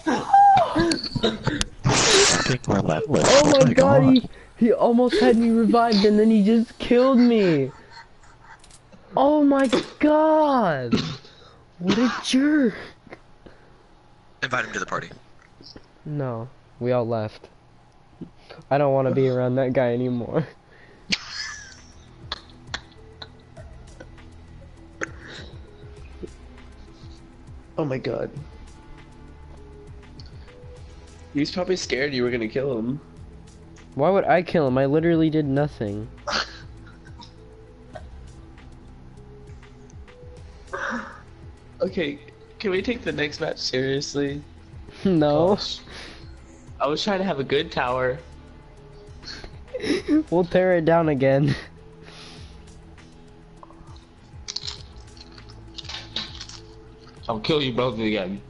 Oh my god, he, he almost had me revived and then he just killed me. Oh my god! What a jerk! Invite him to the party. No, we all left. I don't want to be around that guy anymore. Oh my god. He's probably scared you were gonna kill him. Why would I kill him? I literally did nothing. Okay, can we take the next match seriously? no, I was trying to have a good tower. we'll tear it down again. I'll kill you both again.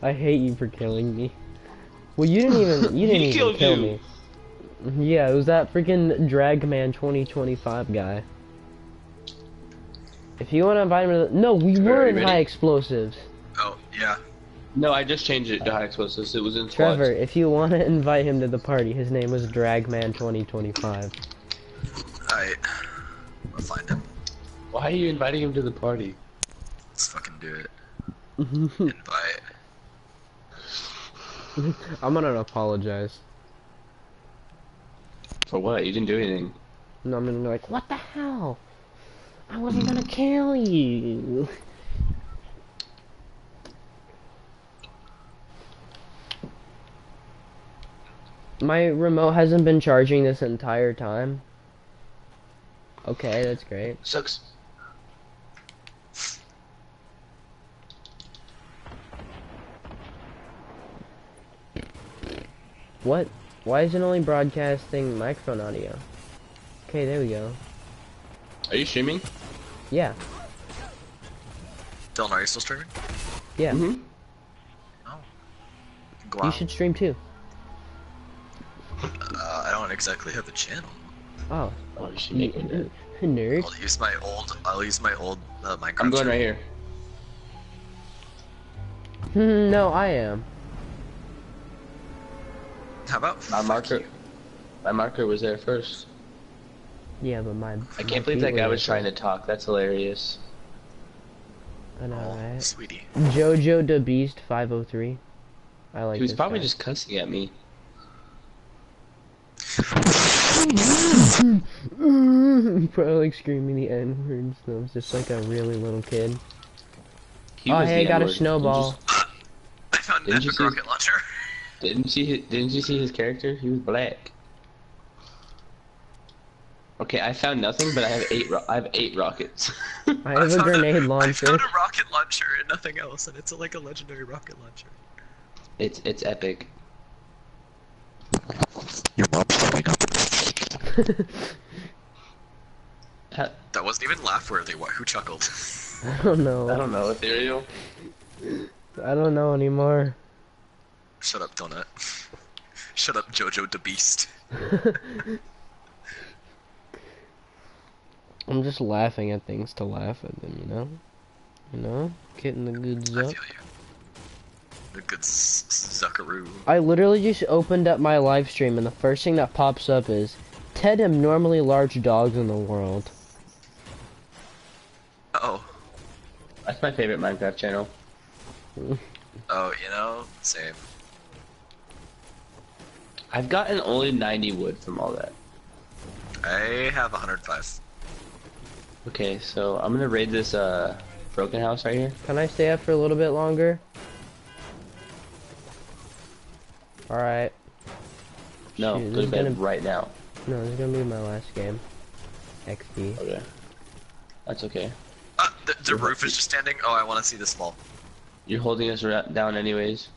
I hate you for killing me. Well, you didn't even you didn't even kill you. me. Yeah, it was that freaking Dragman 2025 guy. If you want to invite him to the... No, we were Are you in ready? high explosives. Oh yeah. No, I just changed it to high explosives. It was in Trevor, squads. if you want to invite him to the party, his name was Dragman 2025. Alright. I'll find him. Why are you inviting him to the party? Let's fucking do it. Invite. I'm gonna apologize. For what? You didn't do anything. No, I'm gonna be like, what the hell? I wasn't gonna kill you. My remote hasn't been charging this entire time. Okay, that's great. Sucks. What? Why is it only broadcasting microphone audio? Okay, there we go. Are you streaming? Yeah, Dylan, are you still streaming? yeah. Mm-hmm. Go You should stream too. Uh, I don't exactly have a channel. Oh, Oh, you should you, make one. nerd. I'll use my old. I'll use my old uh, Minecraft. I'm going channel. right here. Hmm, no, I am. How about My marker. you? My marker was there first. Yeah, but my. I can't believe that guy was trying to talk. That's hilarious. I know, Oh, right? sweetie. Jojo the Beast 503. I like. He was this probably guy. just cussing at me. probably like screaming the N words. No, it's just like a really little kid. He oh, hey, the got a N-word. snowball. I found an Didn't you epic see- rocket launcher. Didn't you see? His, didn't you see his character? He was black. Okay, I found nothing, but I have eight. Ro- I have eight rockets. I have a found grenade I launcher. found a rocket launcher and nothing else, and it's a, like a legendary rocket launcher. it's it's epic. Your mom's fucking up. Ha- That wasn't even laugh worthy. Why? Who chuckled? I don't know. I don't know, Aetherial. I don't know anymore. Shut up, Donut. Shut up, Jojo the Beast. I'm just laughing at things to laugh at them, you know? You know? Getting the good I feel you. The good s- s- Zuckaroo. I literally just opened up my live stream and the first thing that pops up is 10 abnormally large dogs in the world. Uh oh. That's my favorite Minecraft channel. Oh, you know, same. I've gotten only 90 wood from all that. I have 105. Okay, so I'm gonna raid this uh broken house right here. Can I stay up for a little bit longer? Alright. No, Shoot, go this to is bed gonna- right now. No, this is gonna be my last game. XD. Okay. That's okay. Uh, the, the roof is just standing. Oh, I want to see this fall. You're holding us down anyways.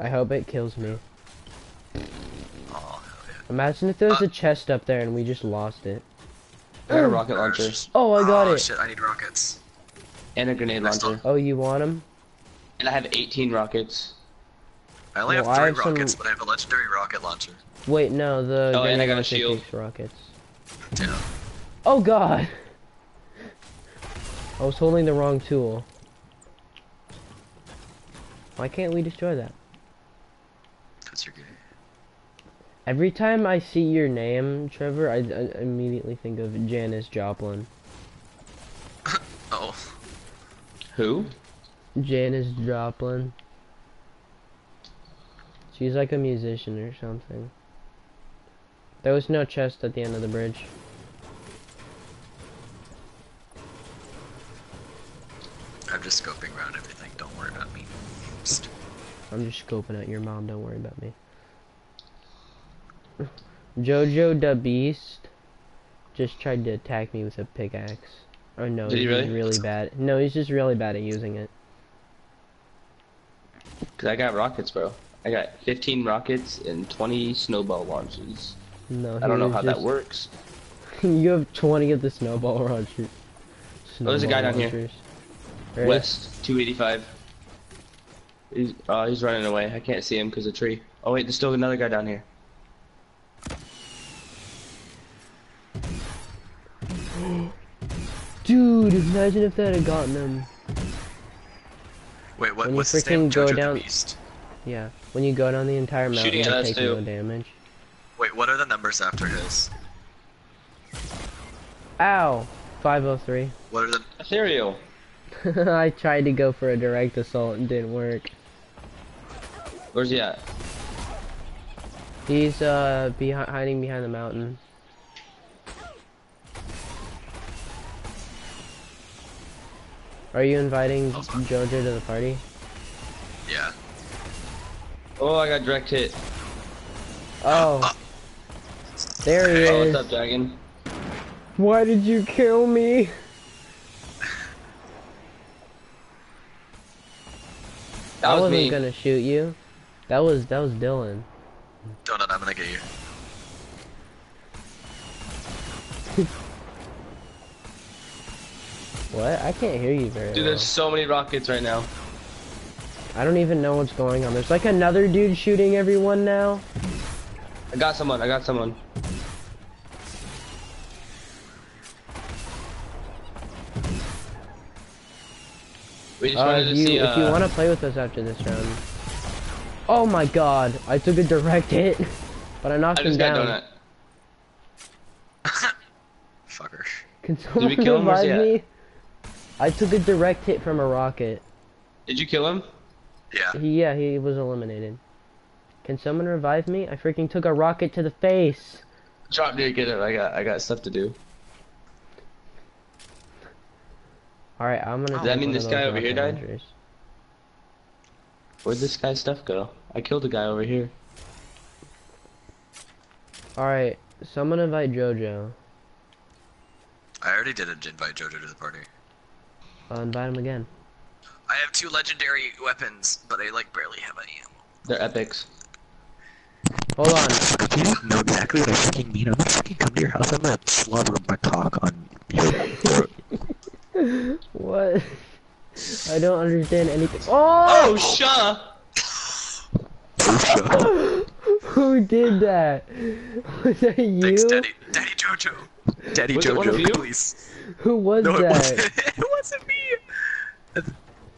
I hope it kills me. Oh, hell yeah. Imagine if there was Uh, a chest up there and we just lost it. I got a rocket launcher Oh, I got oh, it. shit, I need rockets. and a grenade launcher. Oh, you want them? And I have 18 rockets. I only Well, have I three have some- rockets, but I have a legendary rocket launcher. Wait, no, the Oh, and I got a shield. rockets. Yeah. Oh god! I was holding the wrong tool. Why can't we destroy that? Because you're gay. Every time I see your name, Trevor, I, I immediately think of Janis Joplin. Oh. Who? Janis Joplin. She's like a musician or something. There was no chest at the end of the bridge. I'm just scoping around everything. Don't worry about me. Just- I'm just scoping at your mom, don't worry about me. Jojo the Beast just tried to attack me with a pickaxe. Oh no, Did he he's really? really bad. No, he's just really bad at using it. Cause I got rockets, bro. I got 15 rockets and 20 snowball launches. No, I don't know how was that works. you have 20 of the snowball launchers. Oh, there's a guy snowball down here. Right? West 285. He's, uh, he's running away. I can't see him because of the tree. Oh wait, there's still another guy down here. Dude, imagine if that had gotten him. Wait, what, When you what's his name? freaking go Jojo down- the Beast. Yeah, when you go down the entire mountain, Shooting you at us, take no damage. Wait, what are the numbers after his? Ow! 503. What are the? Aetherial. I tried to go for a direct assault and didn't work. Where's he at? He's uh behi hiding behind the mountain. Are you inviting Oh. Jojo to the party? Yeah. Oh, I got direct hit. Oh, uh, there he Oh, is. what's up, Dragon? Why did you kill me? That I was wasn't me. gonna shoot you. That was that was Dylan. Donut, I'm gonna get you. What? I can't hear you very Dude, well. there's so many rockets right now. I don't even know what's going on. There's like another dude shooting everyone now. I got someone. I got someone. We just Uh, wanted to if you see. if you uh, want to play with us after this round. Oh my god! I took a direct hit, but I knocked I him just got down. donut. Fucker. Can someone we kill him? Revive me? I took a direct hit from a rocket. Did you kill him? Yeah. He, yeah, he was eliminated. Can someone revive me? I freaking took a rocket to the face. Drop near, get him. I got. I got stuff to do. All right, I'm gonna. Does that mean this guy over here died? launchers. Where'd this guy's stuff go? I killed a guy over here. All right, someone invite JoJo. I already did invite Jojo to the party. I'll invite him again. I have two legendary weapons, but I like barely have any ammo. They're epics. Hold on. You don't know exactly what I fucking mean. I'm gonna fucking come to your house. I'm gonna slobber my cock on your throat. What? I don't understand anything. Oh! Oh, Shaw! Who did that? Was that you? Thanks, Daddy. Daddy Jojo. Daddy Was it one Jojo, please. Who was No, it that? wasn't. it wasn't me.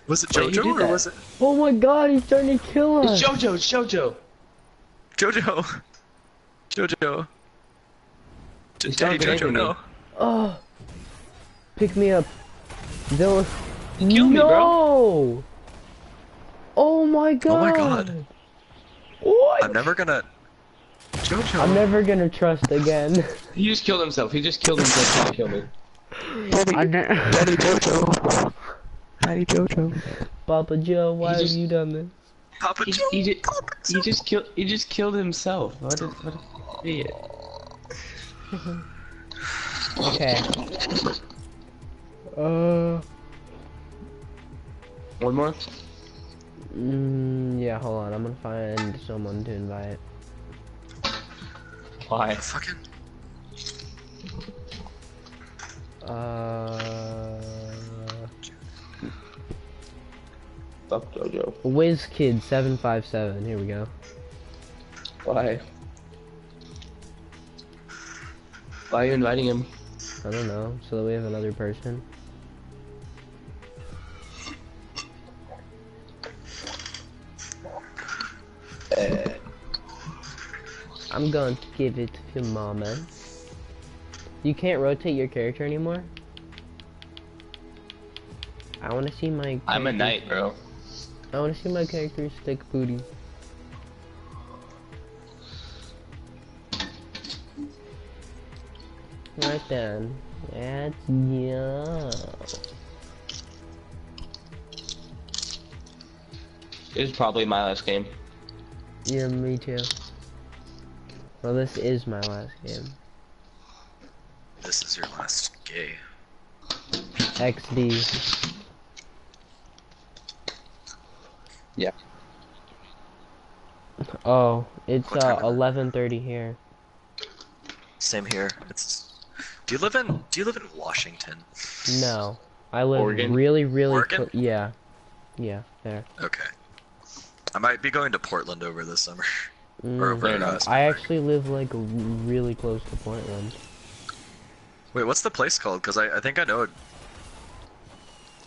Was it Wait, Jojo or that? was it Oh my god, he's starting to kill us. It's JoJo. It's JoJo. Jojo? Jojo. J- He's Daddy targeting Jojo, no. Oh. Pick me up. Dylan. You killed me, no! Oh bro. Oh my god. Oh my God. What? I'm never gonna. Jojo. I'm never gonna trust again. He just killed himself. He just killed himself trying to kill me. Daddy, I Daddy Jojo. Daddy Jojo. Papa Joe, why He just- have you done this? Papa He, Joe. he, just, he just killed. He just killed himself. What? A, what a idiot. Okay. Uh. One more. Mm, yeah, hold on. I'm gonna find someone to invite. Why? Fucking. Uh. Fuck JoJo. WizKid757. Here we go. Why? Why are you inviting him? I don't know. So that we have another person. Eh. I'm going to give it to Mama. You can't rotate your character anymore? I want to see my. I'm a knight, bro. I want to see my character stick booty. Right then. That's yeah. It's probably my last game. Yeah, me too. Well, this is my last game. This is your last game. XD. Oh, it's What uh time is it? 11:30 here. Same here. It's. Do you live in? Do you live in Washington? No, I live Oregon? really, really. Oregon? clo- yeah, yeah, there. Okay. I might be going to Portland over this summer. Or Mm, over Fair uh, enough. I actually live like really close to Portland. Wait, what's the place called? Because I, I think I know.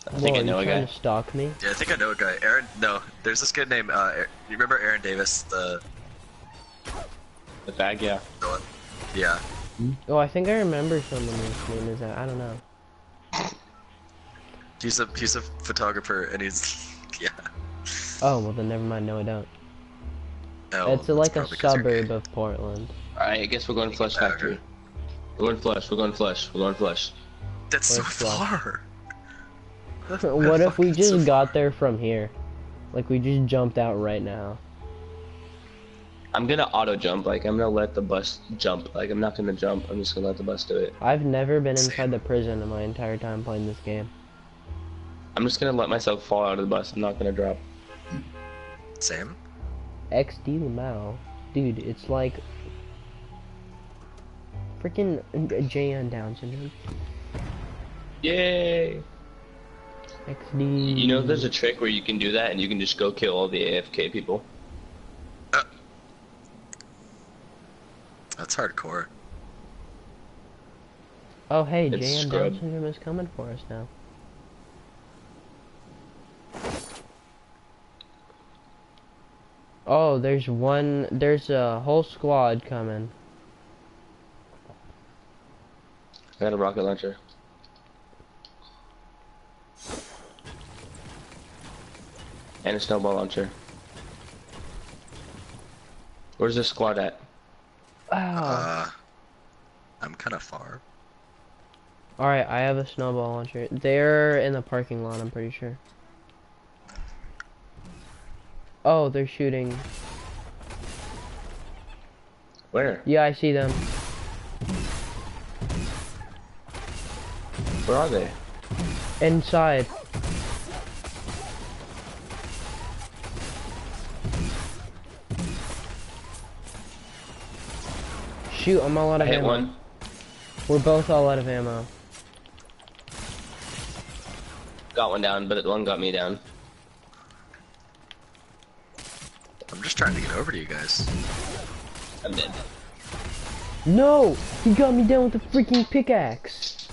It- I think Whoa, I know a guy. to stalk me? Yeah, I think I know a guy. Aaron. No, there's this kid named. Uh, Aaron- you remember Aaron Davis? The, The bag, yeah. the one. Yeah. Oh, I think I remember someone whose name is that. I don't know. He's a he's a photographer, and he's yeah. Oh, well then never mind. No, I don't. Oh, it's a, like a that's probably 'cause you're suburb of Portland. Alright, I guess we're going to Flush Factory. We're going Flush, we're going to Flush, we're going Flush. That's so far. Flush? Far. What if we just so got there from here? Like we just jumped out right now. I'm gonna auto jump, like I'm gonna let the bus jump. Like I'm not gonna jump, I'm just gonna let the bus do it. I've never been inside the prison in my entire time playing this game. I'm just gonna let myself fall out of the bus, I'm not gonna drop. Sam. XD Lamau. Dude, it's like freaking JN Down syndrome. Yay! XD. You know there's a trick where you can do that and you can just go kill all the AFK people. Uh, that's hardcore. Oh hey, It's JN Down syndrome is coming for us now. Oh, there's one. There's a whole squad coming. I got a rocket launcher. And a snowball launcher. Where's the squad at? Ah. Uh, I'm kind of far. Alright, I have a snowball launcher. They're in the parking lot, I'm pretty sure. Oh, they're shooting. Where? Yeah, I see them. Where are they? Inside. Shoot, I'm all out I of hit ammo. one. We're both all out of ammo. Got one down, but one got me down. I'm just trying to get over to you guys. I'm dead. No! He got me down with the freaking pickaxe!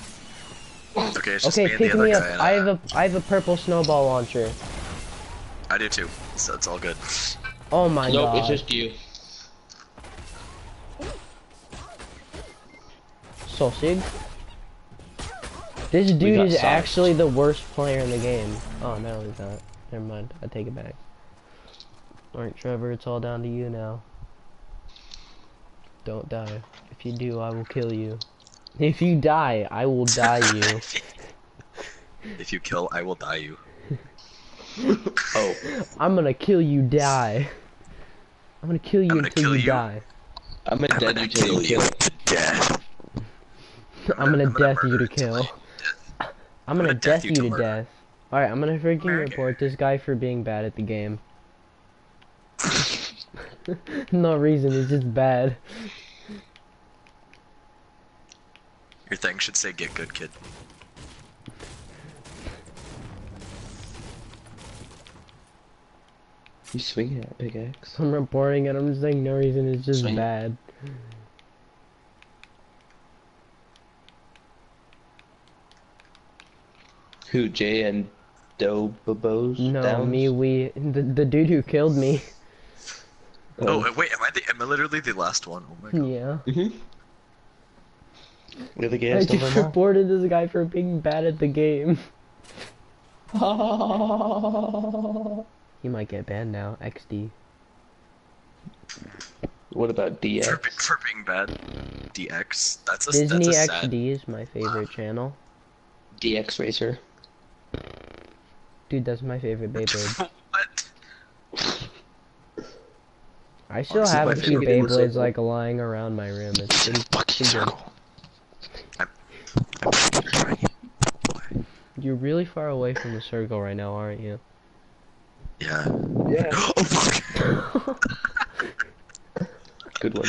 Okay, it's just Okay, me and pick the other me up. guy. and, I have uh, a I have a purple snowball launcher. I do too. So it's all good. Oh my nope, god. it's just you. Sausage. This dude is sauced. actually the worst player in the game. Oh no, he's not. Never mind. I take it back. Alright, Trevor, it's all down to you now. Don't die. If you do, I will kill you. If you die, I will die you. if you kill, I will die you. Oh, I'm gonna kill you, die. I'm gonna kill you I'm gonna until kill you, you. die. I'm gonna I'm dead gonna you kill you you kill. to death. I'm gonna I'm gonna death you to kill. I- I'm gonna gonna death death you you to to murder. death. Alright, I'm gonna freaking Murder. report this guy for being bad at the game. no reason, it's just bad. Your thing should say "Get good, kid." You swinging at pickaxe? I'm reporting it, I'm just saying no reason, it's just Swing. bad. Who? Jay and Dobobos? No, Downs? me, we, the, the dude who killed me. Oh, uh, wait, am I the? Am I literally the last one? Oh my god. yeah. Mhm. You're the I gayest of just reported this guy for being bad at the game. He might get banned now, XD. What about DX? for being bad. DX. That's a Disney that's a sad. XD is my favorite channel. DX Racer. Dude, that's my favorite Beyblade. what? I still Honestly, have a few favorite was Beyblades like lying around my room. It's pretty, Fucking circle. I'm, I'm fucking trying. Boy. You're really far away from the circle right now, aren't you? Yeah. Yeah. Oh fuck. Good one.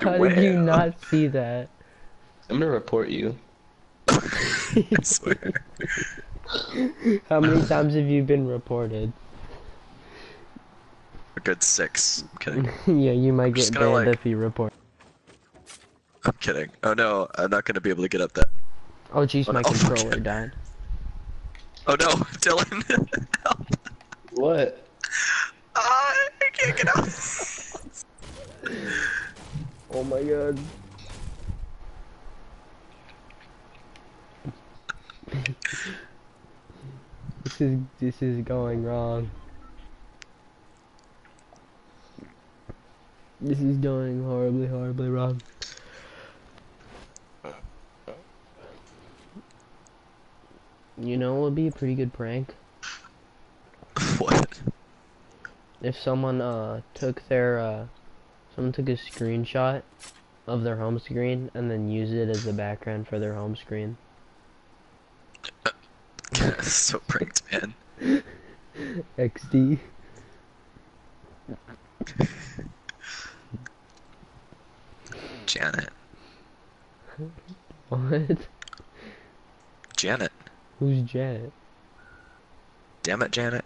How did you not see that? I'm gonna report you. I swear. How many times have you been reported? A good six. I'm kidding. yeah, you might get just gonna, banned like- if you report. I'm kidding. Oh no, I'm not gonna be able to get up that. Oh jeez, my Oh, fuck. controller died. Oh no, Dylan. Help. What? Ah, I can't get up. Oh my god. This is this is going wrong. This is going horribly, horribly wrong. You know what would be a pretty good prank? What? If someone uh took their uh someone took a screenshot of their home screen and then used it as the background for their home screen. so pranked, man. XD. Janet. What? Janet. Who's Janet? Damn it, Janet.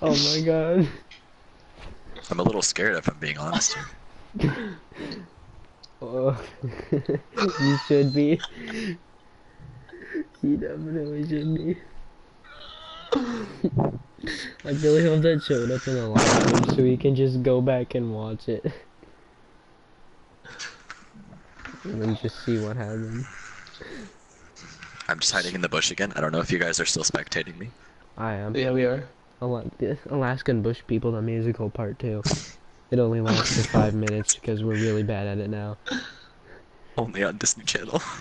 Oh my god. I'm a little scared if I'm being honest here. Oh, you should be. You definitely should be. I really hope that showed up in the live stream so we can just go back and watch it. And then just see what happened. I'm just hiding in the bush again. I don't know if you guys are still spectating me. I am. Yeah, we are. Ala- the Alaskan Bush People, the musical part two. It only lasted five minutes because we're really bad at it now. Only on Disney Channel.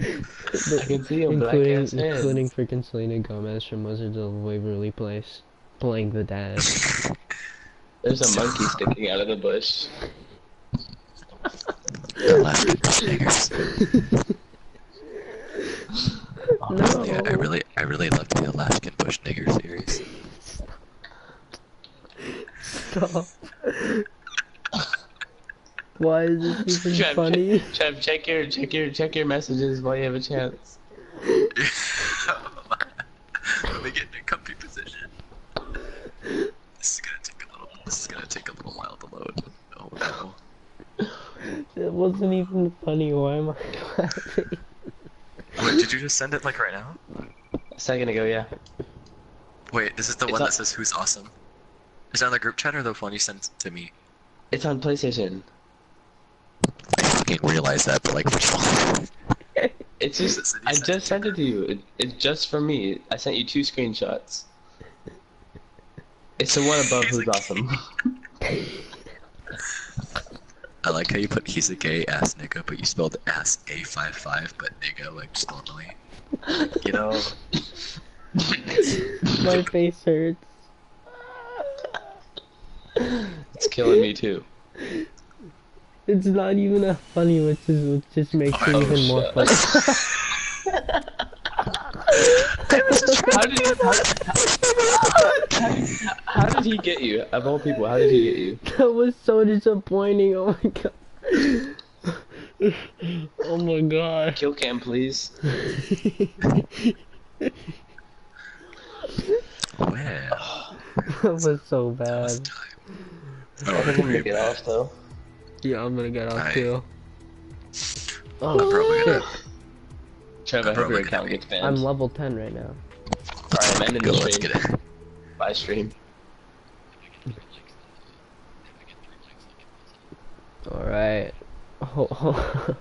I can see him, black including ass hands. including freaking Selena Gomez from Wizards of Waverly Place playing the dad. There's a monkey sticking out of the bush. Alaskan bush niggers. no. Yeah, I really, I really loved the Alaskan bush nigger series. Stop. Why is this even Trev, funny? Trev, check your check your check your messages while you have a chance. Let me get in a comfy position. This is gonna take a little. This is gonna take a little while to load. Oh no. It wasn't even funny. Why am I laughing? Wait, did you just send it like right now? A second ago, yeah. Wait, this is the It's one not- that says who's awesome. Is that on the group chat or the one you sent to me? It's on PlayStation. I fucking realize that, but like which one? It's just I just sent it to you. It, it's just for me. I sent you two screenshots. It's the one above who's awesome. I like how you put he's a gay ass nigga, but you spelled ass a five five, but nigga like just normally. You know, My face hurts. It's killing me too. It's not even a funny, which is which just makes oh, it Oh, even more funny. How did he, how, how, how did he get you? Of all people, how did he get you? that was so disappointing. Oh my god. oh my god. Kill cam, please. well, that was so that was bad. time. I think I'm gonna get off though. Yeah, I'm gonna get off Aye. too. I'm Oh probably shit. gonna. Trevor, I I'm hope your account gets banned. I'm level 10 right now. Alright, I'm ending Go, the let's stream. get it. Bye stream. Alright. Ho- ho-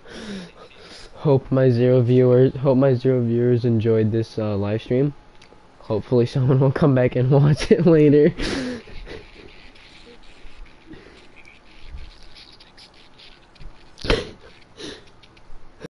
hope my zero viewers hope my zero viewers enjoyed this uh, live stream. Hopefully someone will come back and watch it later.